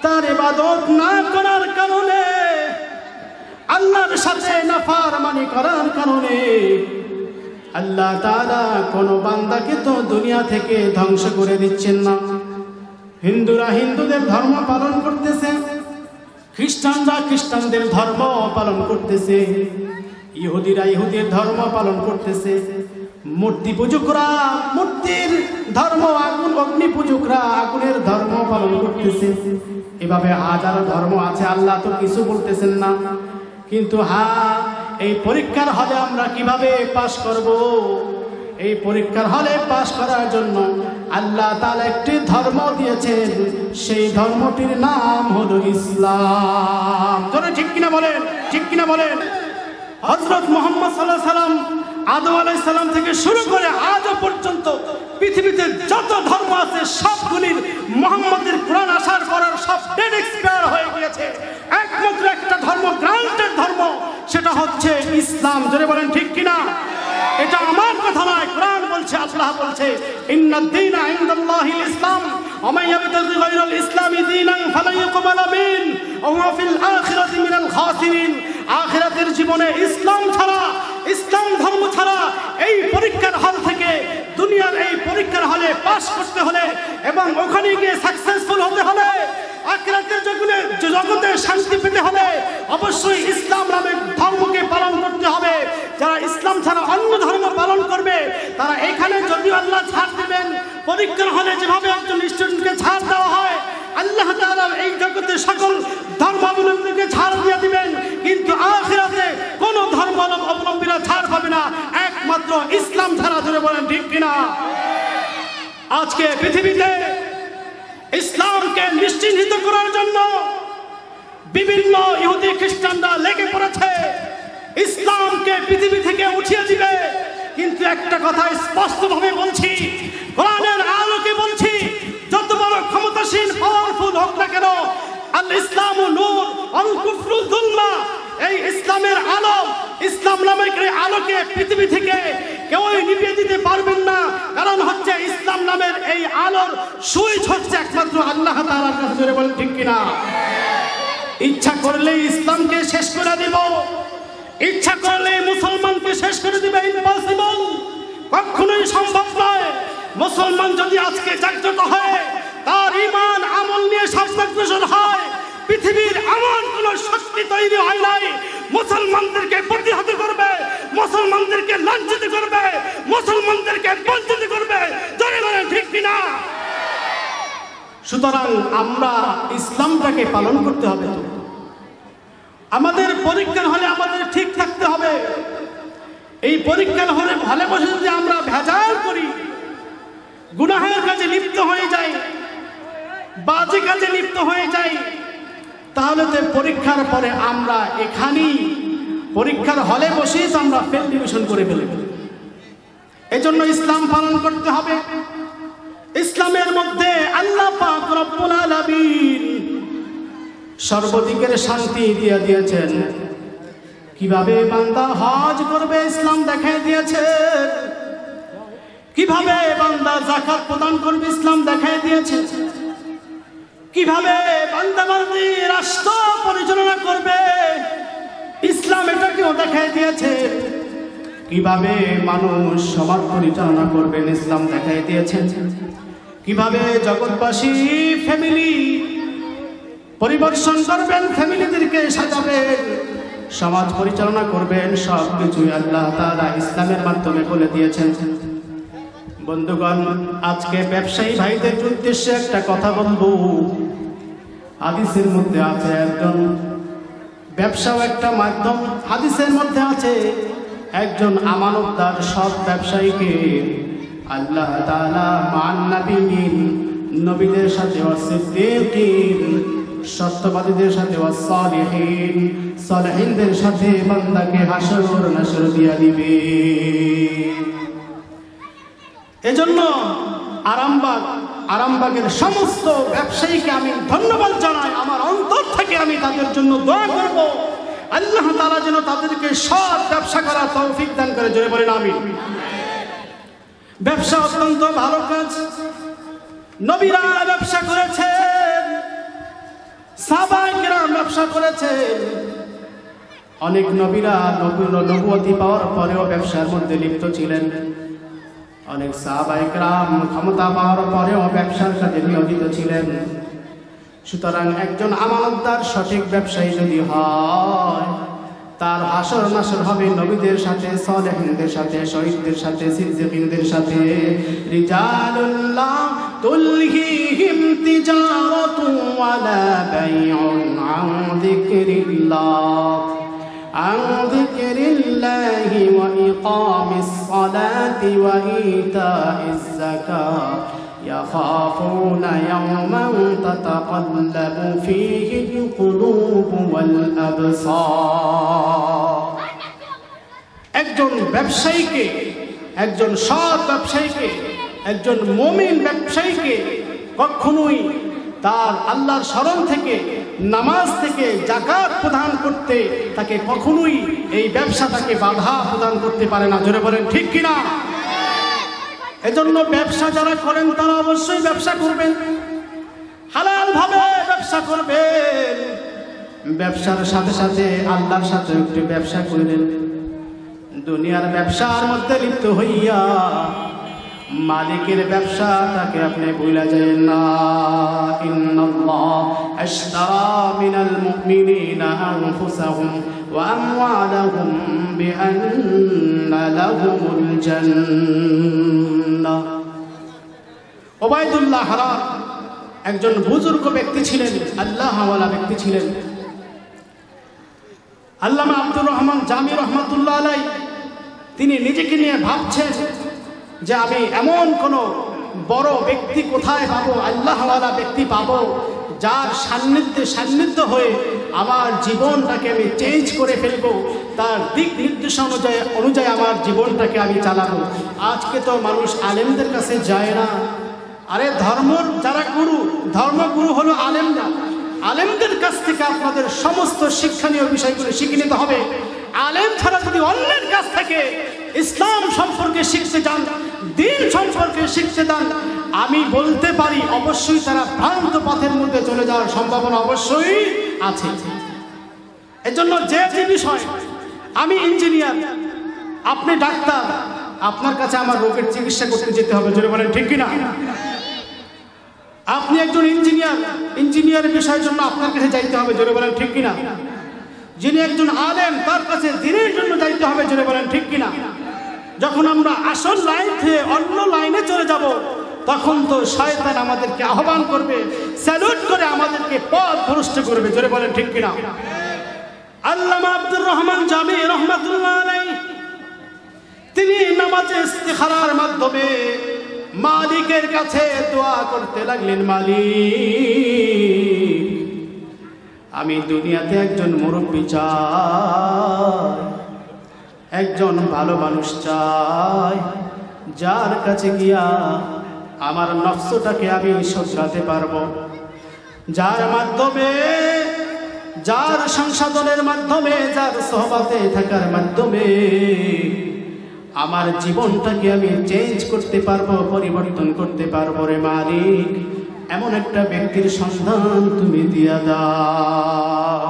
তার ইবাদত না করার কারণে, আল্লাহর সাথে নাফার মানি করার কারণে, আল্লাহ তাআলা কোনো বান্দাকে তো দুনিয়া থেকে ধ্বংস করে দিচ্ছেন না। হিন্দুরা হিন্দুদের ধর্ম পালন করতেছে, খ্রিস্টানরা খ্রিস্টানদের ধর্ম পালন করতেছে, ইহুদিরা ইহুদের ধর্ম পালন করতেছে মূর্তি পুজুকরা, মূর্তির ধর্ম আগুন, অগ্নি পূজকরা, আগুনের ধর্ম পালন করতেছে। এভাবে হাজারো ধর্ম আছে, আল্লাহ তো কিছু বলতেছেন না। কিন্তু হ্যাঁ এই পরীক্ষার হলে আমরা কীভাবে পাশ করব? এই পরীক্ষার হলে পাশ করার জন্য আল্লাহ তাআলা একটি ধর্ম দিয়েছেন। সেই ধর্মটির নাম হলো ইসলাম। ঠিক কিনা বলেন, ঠিক কিনা বলেন। হজরত মোহাম্মদ সাল্লাহ সাল্লাম, আদম আলাইসাল্লাম থেকে শুরু করে আজও পর্যন্ত পৃথিবীতে যত ধর্ম আছে, সবগুলির মোহাম্মদের কোরআন আসার করার সব ডেড এক্সপায়ার হয়ে গিয়েছে। একমাত্র একটা ধর্ম, গ্রান্টের ধর্ম, সেটা হচ্ছে ইসলাম। জোরে বলেন ঠিক কিনা? এটা আমার কথা নয়, কোরআন বলছে, আল্লাহ বলছে ইন্নাদ্দিন ইসলাম ইসলামি দীনান ফালা ইউকবালা মিন ওয়া হুয়া ফিল আখিরাতি মিনাল খাসিরিন। আখিরাতের জীবনে ইসলাম ছাড়া, ইসলাম ধর্ম ছাড়া এই পরীক্ষার হল থেকে দুনিয়ার এই পরীক্ষার হলে পাশ করতে হলে এবং ওখানে গিয়ে সাকসেসফুল হতে হলে আখিরাতের জগতে জগতে শান্তি পেতে হলে অবশ্যই ইসলাম নামের ধর্মকে পালন করতে হবে। যারা ইসলাম ছাড়া অন্য ধর্ম পালন করবে, তারা এখানে যদিও আল্লাহ ছাড় দেবেন, পরীক্ষার হলে যেভাবে একজন স্টুডেন্টকে ছাড় দেওয়া হয় আল্লাহ এই জগতে সকল ধর্মাবলম্বীকে ছাড় দিয়ে দিবেন, কিন্তু আখিরাতে কোনো ধর্ম অবলম্বীরা ছাড় পাবে না। একমাত্র ইসলাম ছাড়া ধরে বলেন ঠিক কিনা? আজকে পৃথিবীতে ইসলামকে নিশ্চিহ্নিত করার জন্য বিভিন্ন ইহুদি খ্রিস্টানরা লেগে পড়েছে। ইসলামকে পৃথিবী থেকে উঠিয়ে দিবে। কিন্তু একটা কথা স্পষ্টভাবে বলছি, কোরআনের আলোকে বলছি ক্ষমতাসীন পাওয়ারফুল হোক না কেন, আল ইসলাম নূর এই ইসলামের আলো, ইসলাম নামের আলোকে পৃথিবী থেকে কেউই নিভিয়ে দিতে পারবেন না। কারণ হচ্ছে ইসলাম নামের এই আলোর সুইচ হচ্ছে একমাত্র আল্লাহ তাআলার কাছে। বলেন ঠিক কিনা? ইচ্ছা করলে ইসলামকে শেষ করে দিব। ইচ্ছা করলে মুসলমানকে শেষ করে দিবে ইম্পসিবল কখনোই সম্ভব নয়। মুসলমান যদি আজকে জাগ্রত হয় তার ইমান আমল নিয়ে সবগ্রসর হয়। পৃথিবীর এমন কোন শক্তি তৈরি হয় নাই। মুসলমানদেরকে প্রতিহত করবে, মুসলমানদেরকে লাঞ্ছিত করবে, মুসলমানদেরকে বঞ্চিত করবে। জোরে বলেন, ঠিক কিনা? সুতরাং আমরা ইসলামটাকে পালন করতে হবে আমাদের পরীক্ষার হলে আমাদের ঠিক থাকতে হবে। এই পরীক্ষার হলে ভালো বসে যদি আমরা ভেজাল করি, গুনাহের কাজে লিপ্ত হয়ে যাই বাজে কাজে লিপ্ত হয়ে যাই, তাহলে তো পরীক্ষার পরে আমরা এখানেই, পরীক্ষার হলে বসেই তো আমরা ফেল ডিভিশন করে ফেলব এজন্য ইসলাম পালন করতে হবে। ইসলামের মধ্যে আল্লাহ পাক রব্বুল আলামিন সর্বদিকের শান্তি দিয়ে দিয়েছেন। কীভাবে বান্দা হজ করবে ইসলাম দেখাই দিয়েছে। কীভাবে বান্দা জাকাত প্রদান করবে ইসলাম দেখাই দিয়েছে। কীভাবে বান্দা বান্দি রাষ্ট্র পরিচালনা করবে? ইসলাম এটাকেও দেখাই দিয়েছে। কীভাবে মানুষ সমাজ পরিচালনা করবেন ইসলাম দেখাই দিয়েছেন কীভাবে জগৎবাসী ফ্যামিলি পরিবর্তন করবেন, ফ্যামিলিদেরকে সাজাবেন, সমাজ পরিচালনা করবেন সব কিছুই আল্লাহ তাআলা ইসলামের মাধ্যমে বলে দিয়েছেন। বন্ধুগণ, আজকে ব্যবসায়ী ভাইদের উদ্দেশ্যে একটা কথা বলব। হাদিসের মধ্যে আছে একজন, ব্যবসাও একটা মাধ্যম, হাদিসের মধ্যে আছে, একজন আমানতদার সব ব্যবসায়ীকে আল্লাহ তাআলা মান নাবিয়িন, নবীদের সাথে ওয়াসিদ্দিকিন সত্যবাদীদের সাথে ওয়াসসালিহিন সালেহিনদের সাথে বান্দাকে হাসর নাসর দিয়া দিবে। এজন্য আরামবাগ, আরামবাগের সমস্ত ব্যবসায়ীকে আমি ধন্যবাদ জানাই। আমার অন্তর থেকে আমি তাদের জন্য দোয়া করব। আল্লাহ তাআলা যেন তাদেরকে সৎ ব্যবসা করার তৌফিক দান করে। জোরে বলেন, আমিন। ব্যবসা অত্যন্ত ভালো কাজ। নবীরা ব্যবসা করেছেন। ব্যবসা করেছেন। অনেক নবীরা নবুর নবুয়তি পাওয়ার পরেও ব্যবসার মধ্যে লিপ্ত ছিলেন। অনেক সাহাবাইকরাম ক্ষমতা পাওয়ার পরেও ব্যবসার সাথে নিয়োজিত ছিলেন। সুতরাং একজন আমানতদার সঠিক ব্যবসায়ী যদি হয়, তার হাসর নাসর হবে নবীদের সাথে, সলেহিনদের সাথে, শহীদদের সাথে, সিদ্দিকিনদের সাথে। রিজালুল্লাহ الله وإقام الصلاة وإيتاء الزكاة يخافون يوما تتقلب فيه القلوب والأبصار একজন ব্যবসায়ীকে একজন সৎ ব্যবসায়ীকে একজন মমিন ব্যবসায়ীকে কখনোই তার আল্লাহর স্মরণ থেকে নামাজ থেকে জাকাত প্রদান করতে তাকে কখনোই এই ব্যবসা তাকে বাধা প্রদান করতে পারে না। জোরে বলেন, ঠিক কিনা? এজন্য ব্যবসা যারা করেন, তারা অবশ্যই ব্যবসা করবেন। হালাল ভাবে ব্যবসা করবেন। ব্যবসার সাথে সাথে আল্লাহর সাথে একটু ব্যবসা করলেন দুনিয়ার ব্যবসার মধ্যে লিপ্ত হইয়া মালিকের ব্যবসা, তাকে আপনি ভুলা যায় না। একজন বুজুর্গ ব্যক্তি ছিলেন, আল্লাহওয়ালা ব্যক্তি ছিলেন। আল্লামা আব্দুর রহমান জামি রহমতুল্লাহ আলাই তিনি নিজেকে নিয়ে ভাবছেন যে আমি এমন কোন বড় ব্যক্তি কোথায় পাবো, আল্লাহওয়ালা ব্যক্তি পাবো, যার সান্নিধ্যে, সান্নিধ্য হয়ে আমার জীবনটাকে আমি চেঞ্জ করে ফেলব, তার দিক নির্দেশ অনুযায়ী অনুযায়ী আমার জীবনটাকে আমি চালাবো। আজকে তো মানুষ আলেমদের কাছে যায় না। আরে ধর্ম যারা গুরু ধর্মগুরু হলো আলেমরা। আলেমদের কাছ থেকে আপনাদের সমস্ত শিক্ষণীয় বিষয়গুলো শিখে নিতে হবে। আলেম ছাড়া যদি অন্যের কাছ থেকে ইসলাম সম্পর্কে শিখতে চান, দিন সম্পর্কে শিখতে চান, আমি বলতে পারি, অবশ্যই তারা ভ্রান্ত পথের মধ্যে চলে যাওয়ার সম্ভাবনা অবশ্যই আছে। এজন্য যে যে বিষয়, আমি ইঞ্জিনিয়ার, আপনি ডাক্তার, আপনার কাছে আমার রোগের চিকিৎসা করতে যেতে হবে, জোরে বলেন, ঠিক কিনা? আপনি একজন ইঞ্জিনিয়ার, ইঞ্জিনিয়ারের বিষয়ের জন্য আপনার কাছে যাইতে হবে, জোরে বলেন, ঠিক কিনা? যিনি একজন আলেম, তার কাছে দিনের জন্য যাইতে হবে, জোরে বলেন, ঠিক কিনা? যখন আমরা আসল লাইন থেকে অন্য লাইনে চলে যাব, তখন তো শয়তান আমাদেরকে আহ্বান করবে স্যালুট করে আমাদেরকে পথ ভ্রষ্ট করবে। জোরে বলেন ঠিক কিনা? আল্লামা আব্দুর রহমান জামি রহমাতুল্লাহ তিনি নামাজে ইস্তিখারার মাধ্যমে মালিকের কাছে দোয়া করতে লাগলেন, মালিক, আমি দুনিয়াতে একজন মুরব্বী চাই। একজন ভালো মানুষ চাই, যার কাছে গিয়া আমার নকশটাকে আমি সজাতে পারব। যার মাধ্যমে, যার সংশোধনের মাধ্যমে, যার সহবাতে থাকার মাধ্যমে আমার জীবনটাকে আমি চেঞ্জ করতে পারব, পরিবর্তন করতে পারব রে মালিক। এমন একটা ব্যক্তির সন্ধান তুমি দিয়া দাও।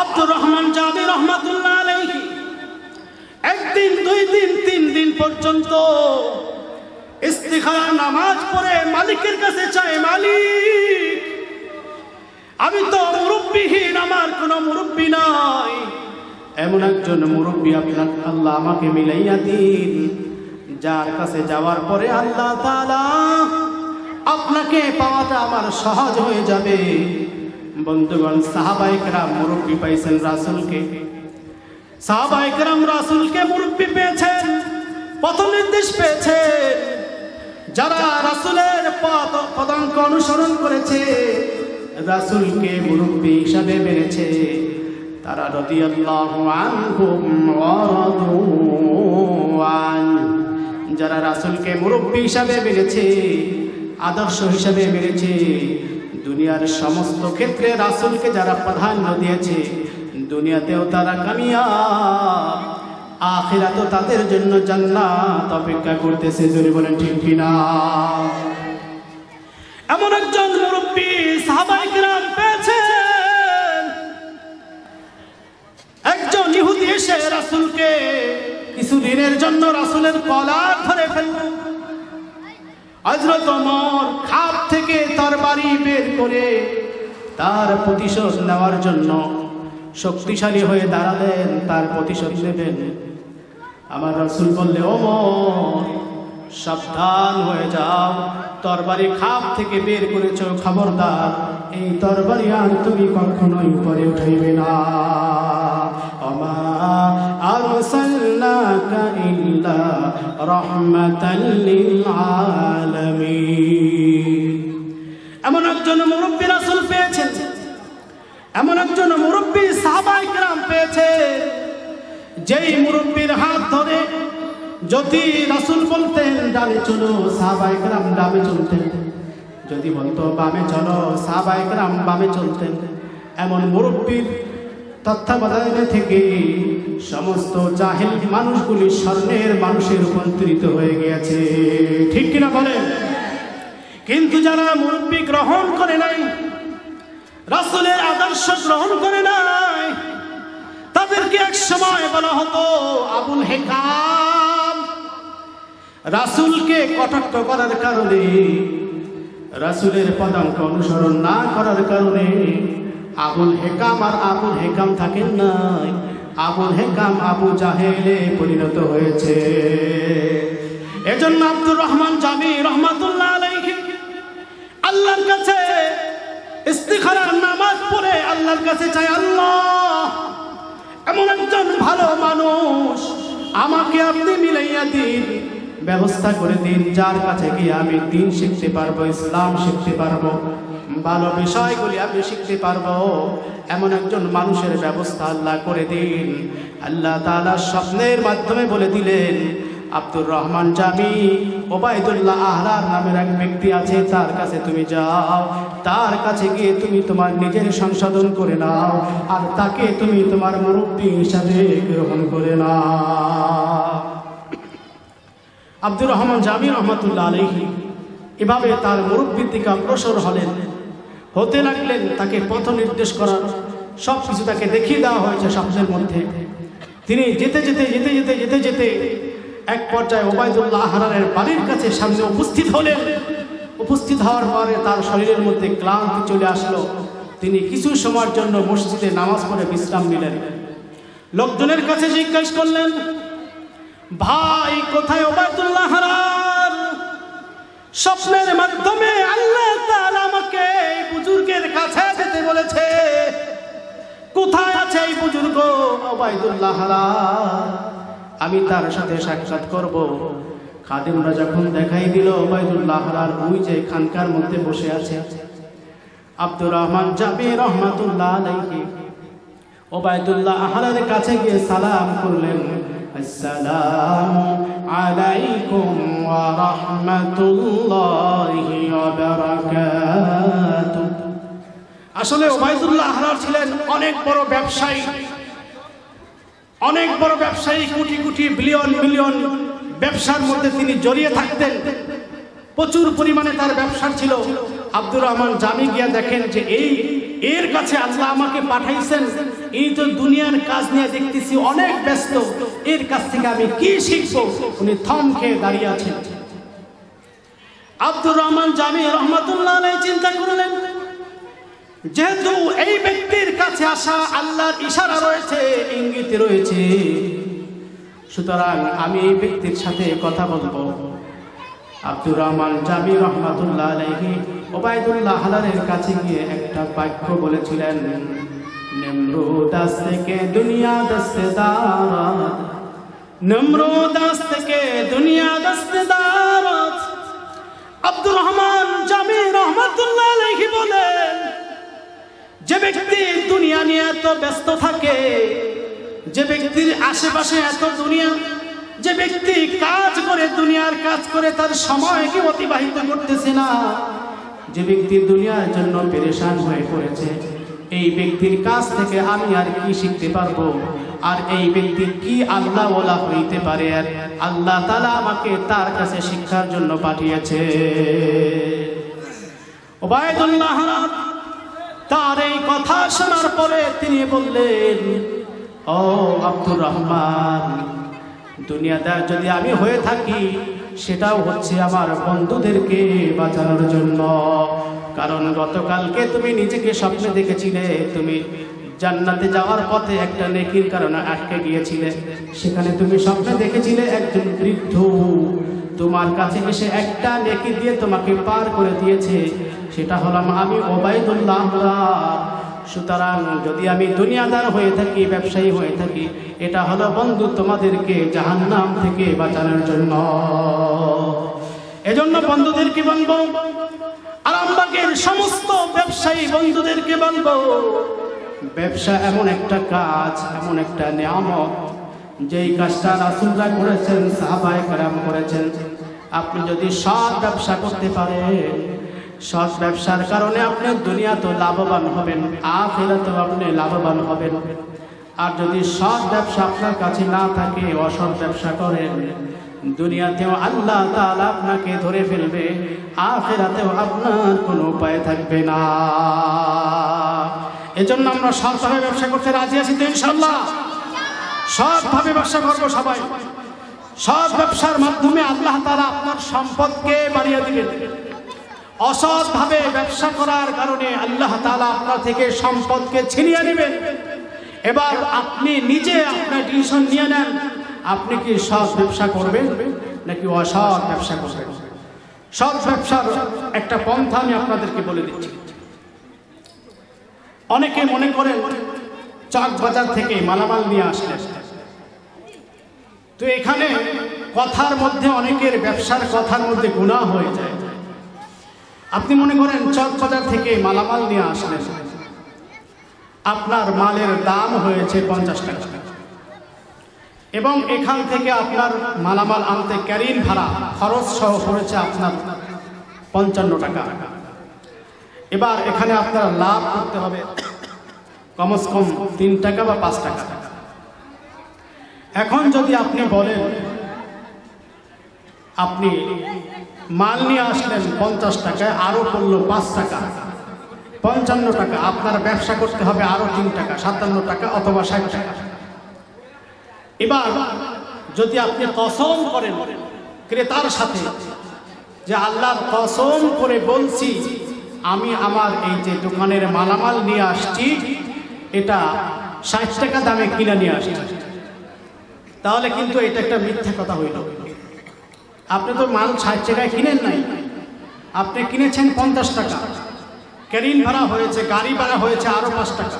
আব্দুর রহমান জামি রহমাতুল্লাহ আলাইহি একদিন, দুই দিন, তিন দিন পর্যন্ত ইস্তিখারা নামাজ পড়ে মালিকের কাছে চায়, মালিক, আমি তো মুরব্বীহীন, আমার কোনো মুরব্বী নাই। এমন একজন মুরব্বী আপনার, আল্লাহ আমাকে মিলাইয়া দিন। যার কাছে যাওয়ার পরে আল্লাহ তাআলা আপনাকে পাওয়াটা আমার সহজ হয়ে যাবে। বন্ধুগণ সাহাবাইকরা মুরব্বী পাইছেন রাসুলকে। পেয়েছেন পথ নির্দেশ পেয়েছেন। যারা রাসুলের পদাঙ্ক অনুসরণ করেছে, রাসুলকে মুরব্বী হিসাবে মেনেছে। তারা যারা মুরব্বী হিসাবে মেনেছে, আদর্শ হিসাবে মেনেছে, দুনিয়ার সমস্ত ক্ষেত্রে রাসুলকে যারা প্রাধান্য দিয়েছে দুনিয়াতেও তারা কামিয়াব, আখিরাতও তাদের জন্য জান্নাত অপেক্ষা করতেছে। জোরে বলেন, ঠিক কিনা? এমন একজন মুরব্বী সাহাবাই কিরাম পেয়েছেন। একজন ইহুদি এসে রাসুলকে কিছু দিনের জন্য রাসুলের কলার ধরে ফেলল। হজরত ওমর খাপ থেকে তার বের করে তার প্রতিশোধ নেওয়ার জন্য শক্তিশালী হয়ে দাঁড়ালেন, তার প্রতিশোধ নেবেন। আমার রসুল বললে, ওমর, সাবধান হয়ে যাও, তরবারি খাপ থেকে বের করেছ, খবরদার। এই তরবারি আর তুমি কখনোই উপরে উঠাইবে না। এমন একজন মুরব্বী রাসূল পেয়েছেন এমন একজন মুরব্বী সাহাবাই গ্রাম পেয়েছে, যেই মুরব্বীর হাত ধরে যদি রাসুল বলতেন ডালে চলো সাহাবাই গ্রাম ডামে চলতেন। যদি বলতো, বামে চলো সাহাবাই গ্রাম বামে চলতেন। এমন মুরব্বীর তত্ত্বাবধানে থেকে সমস্ত জাহিল মানুষগুলি স্বর্ণের মানুষে রূপান্তরিত হয়ে গেছে ঠিক কিনা বলে কিন্তু যারা মুরব্বী গ্রহণ করে নাই, রাসুলের আদর্শ গ্রহণ করে নাই। তাদেরকে এক সময় বলা হতো আবুল হেকাম। রাসূলকে কটাক্ষ করার কারণে, রাসূলের পদাঙ্ক অনুসরণ না করার কারণে আবুল হেকাম আর আবুল হেকাম থাকেন নাই। আবুল হেকাম আবু জাহেলে পরিণত হয়েছে। এজন্য আব্দুর রহমান জামি রহমাতুল্লাহ আল্লাহর কাছে ইস্তিখারার নামাজ পড়ে আল্লাহর কাছে চাই আল্লাহ। এমন একজন ভালো মানুষ, আমাকে আপনি মিলাইয়া দিন। ব্যবস্থা করে দিন, যার কাছে গিয়ে আমি দিন শিখতে পারব, ইসলাম শিখতে পারব, ভালো বিষয়গুলি আমি শিখতে পারব, এমন একজন মানুষের ব্যবস্থা আল্লাহ করে দিন। আল্লাহ তাআলা স্বপ্নের মাধ্যমে বলে দিলেন আব্দুর রহমান জামি, ওবায়দুল্লাহ আহরার নামের এক ব্যক্তি আছে, তার কাছে তুমি যাও। তার কাছে গিয়ে তুমি তোমার নিজের সংশোধন করে নাও আর তাকে তুমি তোমার মুরব্বী হিসাবে গ্রহণ করে নাও। আব্দুর রহমান জামি রহমতুল্লাহ আলহি এভাবে তার মুরব্বীর দিকে অগ্রসর হলেন। হতে লাগলেন তাকে পথ নির্দেশ করার। সব কিছু তাকে দেখিয়ে দেওয়া হয়েছে স্বপ্নের মধ্যে। তিনি যেতে যেতে যেতে যেতে যেতে যেতে এক পর্যায়ে ওবায়দুল্লাহ হারানের বাড়ির কাছে সামনে উপস্থিত হলেন। উপস্থিত হওয়ার পরে তার শরীরের মধ্যে ক্লান্তি চলে আসলো। তিনি কিছু সময়ের জন্য মসজিদে নামাজ পড়ে বিশ্রাম নিলেন। লোকজনের কাছে জিজ্ঞাসা করলেন, ভাই, কোথায় ওবায়দুল্লাহ হারান? স্বপ্নের মাধ্যমে আল্লাহ তাআলা আমাকে এই বুজুর্গের কাছে যেতে বলেছে। কোথায় আছে এই বুজুর্গ ওবায়দুল্লাহ হারান? আমি তার সাথে সাক্ষাৎ করব। খাদিমরা যখন দেখাই দিল ওবায়দুল্লাহ হারান ওই যে খানকার মধ্যে বসে আছে, আব্দুর রহমান জাবি রহমাতুল্লাহ আলাইহি ওবায়দুল্লাহ আহলার কাছে গিয়ে সালাম করলেন, আসসালামু আলাইকুম ওয়া রাহমাতুল্লাহি ওয়া বারাকাতুহু। আসলে ওবায়দুল্লাহ আহলার ছিলেন অনেক বড় ব্যবসায়ী। অনেক বড় ব্যবসায়ী, কোটি কোটি, বিলিয়ন বিলিয়ন ব্যবসার মধ্যে তিনি জড়িয়ে থাকতেন। প্রচুর পরিমাণে তার ব্যবসা ছিল। আব্দুর রহমান জামি গিয়া দেখেন যে এই, এর কাছে আল্লাহ আমাকে পাঠাইছেন। এই তো দুনিয়ার কাজ নিয়ে দেখতেছি, অনেক ব্যস্ত। এর কাছ থেকে আমি কি শিখব? উনি থম খেয়ে দাঁড়িয়ে আছেন। আব্দুর রহমান জামি রহমতুল্লাহ চিন্তা করলেন যেহেতু এই ব্যক্তির কাছে আসা আল্লাহর ইশারা রয়েছে, ইঙ্গিত রয়েছে। সুতরাং আমি এই ব্যক্তির সাথে কথা বলব। আব্দুর রহমান জামি রহমাতুল্লাহ আলাইহি ওবায়দুল্লাহ হালারের কাছে গিয়ে একটা বাক্য বলেছিলেন, নমরুদাস থেকে দুনিয়া দস্তেদার নমরুদাস থেকে দুনিয়া দস্তেদার আব্দুর রহমান জামি রহমাতুল্লাহ আলাইহি বলেন যে ব্যক্তি দুনিয়া নিয়ে এত ব্যস্ত থাকে, যে ব্যক্তির আশেপাশে এত দুনিয়া, যে ব্যক্তি কাজ করে, দুনিয়ার কাজ করে, তার সময়কে অতিবাহিত করতেছে না। যে ব্যক্তি দুনিয়ার জন্য পেরেশান হয়ে পড়েছে, এই ব্যক্তির কাছ থেকে আমি আর কি শিখতে পারব? আর এই ব্যক্তি কি আল্লাহ ওলা হইতে পারে? আর আল্লাহ তালা আমাকে তার কাছে শিক্ষার জন্য পাঠিয়েছে। ওবায়দুল্লাহ তার এই কথা শোনার পরে তিনি বললেন, ও আব্দুর রহমান দুনিয়াদার যদি আমি হয়ে থাকি, সেটাও হচ্ছে আমার বন্ধুদেরকে বাঁচানোর জন্য। কারণ গতকালকে তুমি নিজেকে স্বপ্নে দেখেছিলে, তুমি জান্নাতে যাওয়ার পথে একটা নেকির কারণে আটকে গিয়েছিলে। সেখানে তুমি স্বপ্নে দেখেছিলে একজন বৃদ্ধ। তোমার কাছে এসে একটা নেকি দিয়ে তোমাকে পার করে দিয়েছে। সেটা হলাম আমি ওবায়দুল্লাহ। সুতরাং যদি আমি দুনিয়াদার হয়ে থাকি, ব্যবসায়ী হয়ে থাকি, এটা হলো বন্ধু তোমাদেরকে জাহান্নাম থেকে বাঁচানোর জন্য। এজন্য বন্ধুদের বন্ধুদেরকে বলব, আরামবাগের সমস্ত ব্যবসায়ী বন্ধুদেরকে বলব, ব্যবসা এমন একটা কাজ, এমন একটা নিয়ামত, যেই কাজটা রাসুলরা করেছেন, সাহাবায় কারাম করেছেন। আপনি যদি সৎ ব্যবসা করতে পারেন সৎ ব্যবসার কারণে আপনি দুনিয়া তো লাভবান হবেন, আখেরাতেও আপনি লাভবান হবেন। আর যদি সৎ ব্যবসা আপনার কাছে না থাকে, অসৎ ব্যবসা করেন, দুনিয়াতেও আল্লাহ তাআলা আপনাকে ধরে ফেলবে, আখেরাতেও আপনার কোনো উপায় থাকবে না। এজন্য আমরা সৎভাবে ব্যবসা করতে রাজি আছি তো ইনশাল্লাহ সৎভাবে ব্যবসা করব সবাই। সৎ ব্যবসার মাধ্যমে আল্লাহ তারা আপনার সম্পদকে বাড়িয়ে দিবেন। অসৎভাবে ব্যবসা করার কারণে আল্লাহ তালা আপনার থেকে সম্পদকে ছিনিয়ে নেবেন। এবার আপনি নিজে আপনার ডিসিশন নিয়ে নেন, আপনি কি সৎ ব্যবসা করবেন নাকি অসৎ ব্যবসা করবেন? সৎ ব্যবসার একটা পন্থা আমি আপনাদেরকে বলে দিচ্ছি। অনেকে মনে করেন চক বাজার থেকে মালামাল নিয়ে আসলেন। তো এখানে কথার মধ্যে অনেকের ব্যবসার কথার মধ্যে গুণা হয়ে যায়। আপনি মনে করেন চক বাজার থেকে মালামাল নিয়ে আসলেন। আপনার মালের দাম হয়েছে পঞ্চাশ টাকা। এবং এখান থেকে আপনার মালামাল আনতে ক্যারিন ভাড়া খরচ সহ পড়েছে আপনার পঞ্চান্ন টাকা। এবার এখানে আপনার লাভ করতে হবে কমস কম তিন টাকা বা পাঁচ টাকা। এখন যদি আপনি বলেন, আপনি মাল নিয়ে আসলেন পঞ্চাশ টাকায় আরও পড়ল পাঁচ টাকা। পঞ্চান্ন টাকা, আপনার ব্যবসা করতে হবে আরও তিন টাকা, সাতান্ন টাকা অথবা ষাট টাকা। এবার, যদি আপনি কসম করেন ক্রেতার সাথে যে আল্লাহর কসম করে বলছি, আমি আমার এই যে দোকানের মালামাল নিয়ে আসছি, এটা ষাট টাকা দামে কিনে নিয়ে আসছি। তাহলে কিন্তু এটা একটা মিথ্যা কথা হইল। আপনি তো মাল ষাট টাকায় কিনেন নাই। আপনি কিনেছেন পঞ্চাশ টাকা। ক্যারিন ভাড়া হয়েছে, গাড়ি ভাড়া হয়েছে আরও পাঁচ টাকা।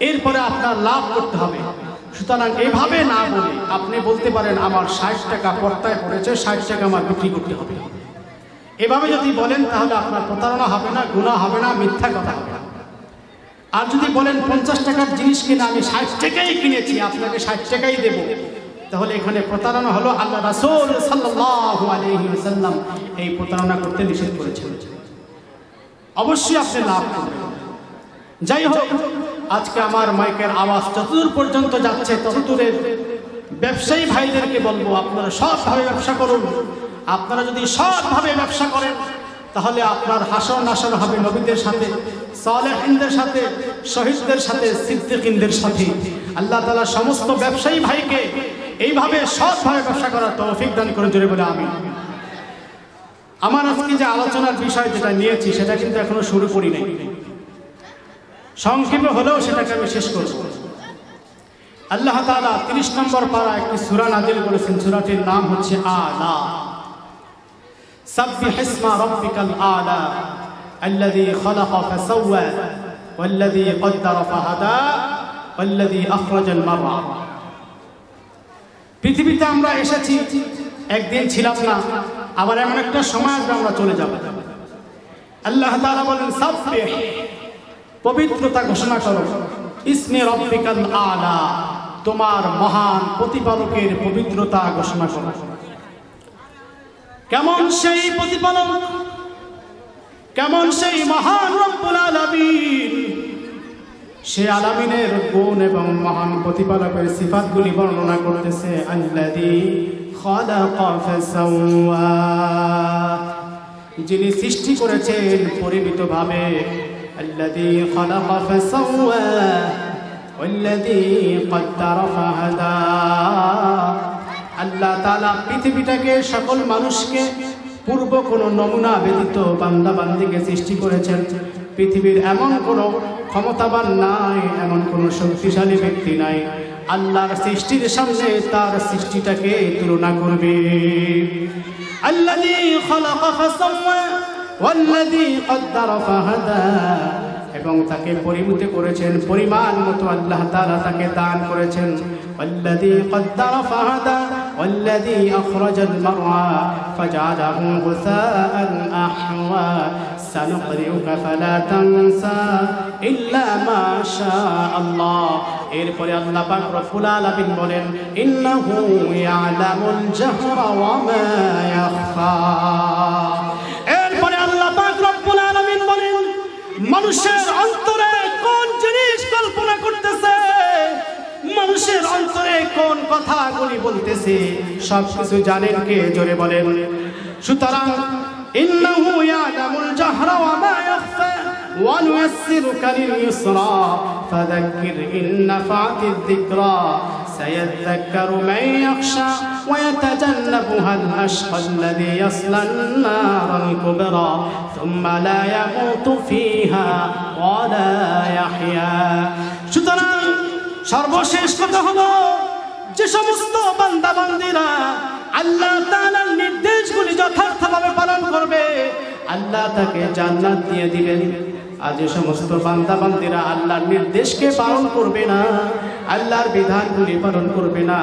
এরপরে আপনার লাভ করতে হবে। সুতরাং এভাবে না বলে আপনি বলতে পারেন, আমার ষাট টাকা পর্তায় পড়েছে, ষাট টাকা আমার বিক্রি করতে হবে। এভাবে যদি বলেন, তাহলে আপনার প্রতারণা হবে না, গুণা হবে না, মিথ্যা কথা হবে। আর যদি বলেন, পঞ্চাশ টাকার জিনিস কিনে আমি ষাট টাকাই কিনেছি, আপনাকে ষাট টাকাই দেব। তাহলে এখানে প্রতারণা হলো আল্লাহ রাসুল আলাইহি এই প্রতারণা করতে নিষেধ করেছেন। অবশ্যই আপনি লাভ করবেন। যাই হোক, আজকে আমার মাইকের আওয়াজ যতদূর পর্যন্ত যাচ্ছে ততদূরের ব্যবসায়ী ভাইদেরকে বলব, আপনারা সৎভাবে ব্যবসা করুন। আপনারা যদি সৎভাবে ব্যবসা করেন, তাহলে আপনার হাসর নাসর হবে নবীদের সাথে, সালেহিনদের সাথে, শহীদদের সাথে, সিদ্দিকিনদের সাথে। আল্লাহ তালা সমস্ত ব্যবসায়ী ভাইকে এইভাবে সৎভাবে ব্যবসা করার তৌফিক দান করে জোরে বলে আমি আমার আজকে যে আলোচনার বিষয় যেটা নিয়েছি সেটা কিন্তু এখনো শুরু করি নাই সংক্ষেপে হলেও সেটাকে আমি শেষ করব আল্লাহ তাআলা 30 নম্বর পারা একটি সূরা নাজিল করেছেন সূরাটির নাম হচ্ছে আলা সাব্বিহ ইসমা রাব্বিকাল আলা الذي خلق فسوى والذي قدر فهدى والذي أخرج المرعى পৃথিবীতে আমরা এসেছি, একদিন ছিলাম না, আবার এমন একটা সময় আসবে আমরা চলে যাব। আল্লাহ তাআলা বলেন, সাব্বিহ, পবিত্রতা ঘোষণা করো। ইসমে রব্বিকাল আলা, তোমার মহান প্রতিপালকের পবিত্রতা ঘোষণা করো। কেমন সেই প্রতিপালক? কেমন সেই মহান রব্বুল আলামিন? সে আলামিনের গুণ এবং মহান প্রতিপালকের সিফাতগুলি বর্ণনা করতেছে আল্লাদি যিনি সৃষ্টি করেছেন পরিমিতভাবে আল্লাদি আল্লাহ তালা পৃথিবীটাকে সকল মানুষকে পূর্ব কোনো নমুনা ব্যতীত বান্দা বান্দিকে সৃষ্টি করেছেন। পৃথিবীর এমন কোনো ক্ষমতাবান নাই এমন কোনো শক্তিশালী ব্যক্তি নাই আল্লাহর সৃষ্টির সামনে তার সৃষ্টিটাকে তুলনা করবে আল্লাযী খালাকা ফাসাওয়া ওয়াল্লাযী কদ্দারা ফাহাদা এবং তাকে পরিমিত করেছেন পরিমাণ মতো আল্লাহ তাআলা তাকে দান করেছেন ওয়াল্লাযী কদ্দারা ফাহাদা والذي أخرج المرعى فجعله غثاء أحوى সানুকরিউকা ফালা তানসা ইল্লা মা শা আল্লাহ এরপরে আল্লাহ পাক রব্বুল আলামিন বলেন, ইন্নাহু ইয়ালামুল জাহরা ওয়া মা ইখফা এরপরে আল্লাহ পাক রব্বুল আলামিন বলেন, মানুষের অন্তরে কোন জিনিস কল্পনা করতেছে? মানুষের অন্তরে কোন কথাগুলি বলতেছে? সব সবকিছু জানেন কে? জোরে বলেন। সুতরাং ইন্নাহু ইয়ালামুল জাহরা ওয়া মা ইয়াখফা ونيسرك لليسرى فذكر إن نفعت الذكرى سيذكر من يخشى ويتجنبها الأشقى الذي يصلى النار الكبرى ثم لا يموت فيها ولا يحيا সুতরাং সর্বশেষ কথা হলো যে সমস্ত বান্দা বান্দিরা আল্লাহ তাআলার নির্দেশগুলি যথার্থভাবে পালন করবে। আল্লাহ তাকে জান্নাত দিয়ে দিবেন। আর যে সমস্ত বান্দা বান্দিরা আল্লাহর নির্দেশকে পালন করবে না, আল্লাহর বিধানগুলি পালন করবে না।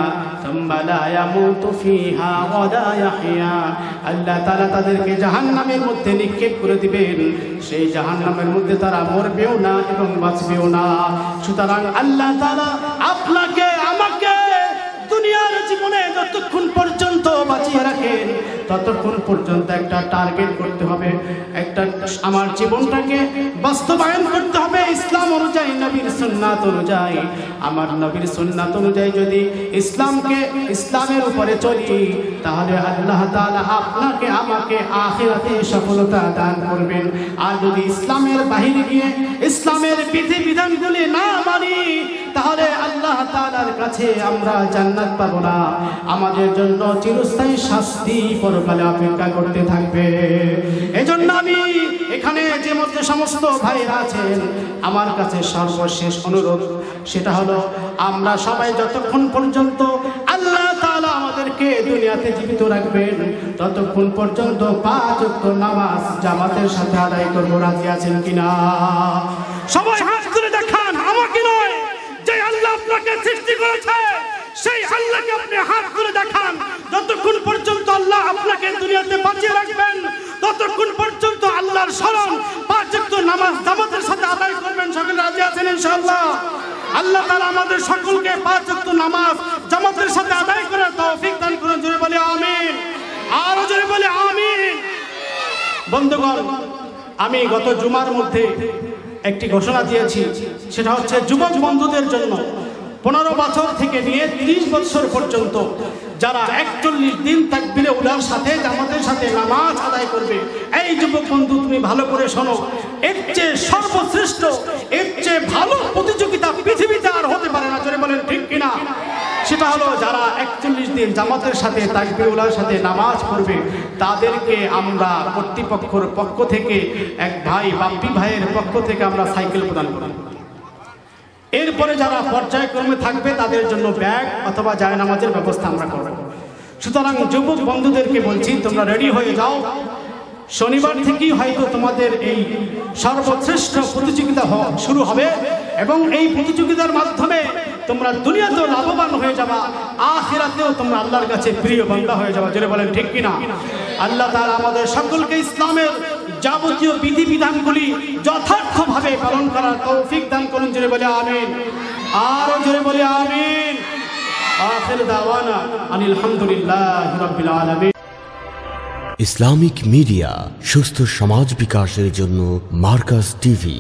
আল্লাহ তাআলা তাদেরকে জাহান্নামের মধ্যে নিক্ষেপ করে দিবেন। সেই জাহান্নামের মধ্যে তারা মরবেও না এবং বাঁচবেও না। সুতরাং আল্লাহ তাআলা আপনাকে জীবনে যতক্ষণ পর্যন্ত বাঁচিয়ে রাখেন, ততক্ষণ পর্যন্ত একটা টার্গেট করতে হবে। একটা আমার জীবনটাকে বাস্তবায়ন করতে হবে ইসলাম অনুযায়ী, নবীর সুন্নাত অনুযায়ী। আমার নবীর সুন্নাত অনুযায়ী যদি ইসলামকে, ইসলামের উপরে চলি, তাহলে আল্লাহ তাআলা আপনাকে, আমাকে আখিরাতে সফলতা দান করবেন। আর যদি ইসলামের বাহিরে গিয়ে ইসলামের বিধি বিধানগুলি না মানি, তাহলে আল্লাহ তাআলার কাছে আমরা জান্নাত পাবো না। আমাদের জন্য চিরস্থায়ী শাস্তি পরকালে অপেক্ষা করতে থাকবে। এজন্য আমি এখানে যে মধ্যে সমস্ত ভাইরা আছেন, আমার কাছে সর্বশেষ অনুরোধ, সেটা হলো আমরা সবাই যতক্ষণ পর্যন্ত আল্লাহ আমাদেরকে দুনিয়াতে জীবিত রাখবেন, ততক্ষণ পর্যন্ত পাঁচ নামাজ জামাতের সাথে আদায় করব, রাজি আছেন কিনা? সবাই হাত তুলে দেখান, আমাকে নয়, যে আল্লাহ আপনাকে সৃষ্টি করেছে। সেই আল্লাহকে আপনি হাত তুলে দেখান। যতক্ষণ পর্যন্ত আল্লাহ আপনাকে দুনিয়াতে বাঁচিয়ে রাখবেন, ততক্ষণ পর্যন্ত আল্লাহর স্মরণ পাঁচযুক্ত নামাজ জামাতের সাথে আদায় করবেন। সকলে রাজি আছেন ইনশাআল্লাহ? আল্লাহ তাআলা আমাদের সকলকে পাঁচ ওয়াক্ত নামাজ জামাতের সাথে আদায় করার তৌফিক দান করুন। জোরে বলে আমিন। আরও জোরে বলে আমিন। বন্ধুগণ, আমি গত জুমার মধ্যে একটি ঘোষণা দিয়েছি। সেটা হচ্ছে যুবক বন্ধুদের জন্য পনেরো বছর থেকে নিয়ে তিরিশ বছর পর্যন্ত যারা একচল্লিশ দিন তাকবিরে উলার সাথে জামাতের সাথে নামাজ আদায় করবে। এই যুবক বন্ধু, তুমি ভালো করে শোনো। এর চেয়ে সর্বশ্রেষ্ঠ, এর চেয়ে ভালো প্রতিযোগিতা পৃথিবীতে আর হতে পারে না। জোরে বলেন, ঠিক কিনা? সেটা হলো যারা একচল্লিশ দিন জামাতের সাথে তাকবিউলার সাথে নামাজ পড়বে, তাদেরকে আমরা কর্তৃপক্ষর পক্ষ থেকে, এক ভাই বাপ্পি ভাইয়ের পক্ষ থেকে আমরা সাইকেল প্রদান করব এরপরে যারা পর্যায়ক্রমে থাকবে, তাদের জন্য ব্যাগ অথবা জায় নামাজের ব্যবস্থা আমরা করব। সুতরাং যুবক বন্ধুদেরকে বলছি, তোমরা রেডি হয়ে যাও। শনিবার থেকেই হয়তো তোমাদের এই সর্বশ্রেষ্ঠ প্রতিযোগিতা শুরু হবে এবং এই প্রতিযোগিতার মাধ্যমে তোমরা দুনিয়াতেও লাভবান হয়ে যাবা, আখিরাতেও তোমরা আল্লাহর কাছে প্রিয় বান্দা হয়ে যাবা। জোরে বলেন, ঠিক কিনা? আল্লাহ তাআলা আমাদের সকলকে ইসলামের যাবতীয় বিধিবিধানগুলি যথার্থভাবে পালন করার তৌফিক দান করুন, জোরে বলে আমিন। আরও জোরে বলে আমিন। আখির দাওয়ানা আনিল রাব্বিল আলামিন। ইসলামিক মিডিয়া, সুস্থ সমাজ বিকাশের জন্য মার্কাস টিভি।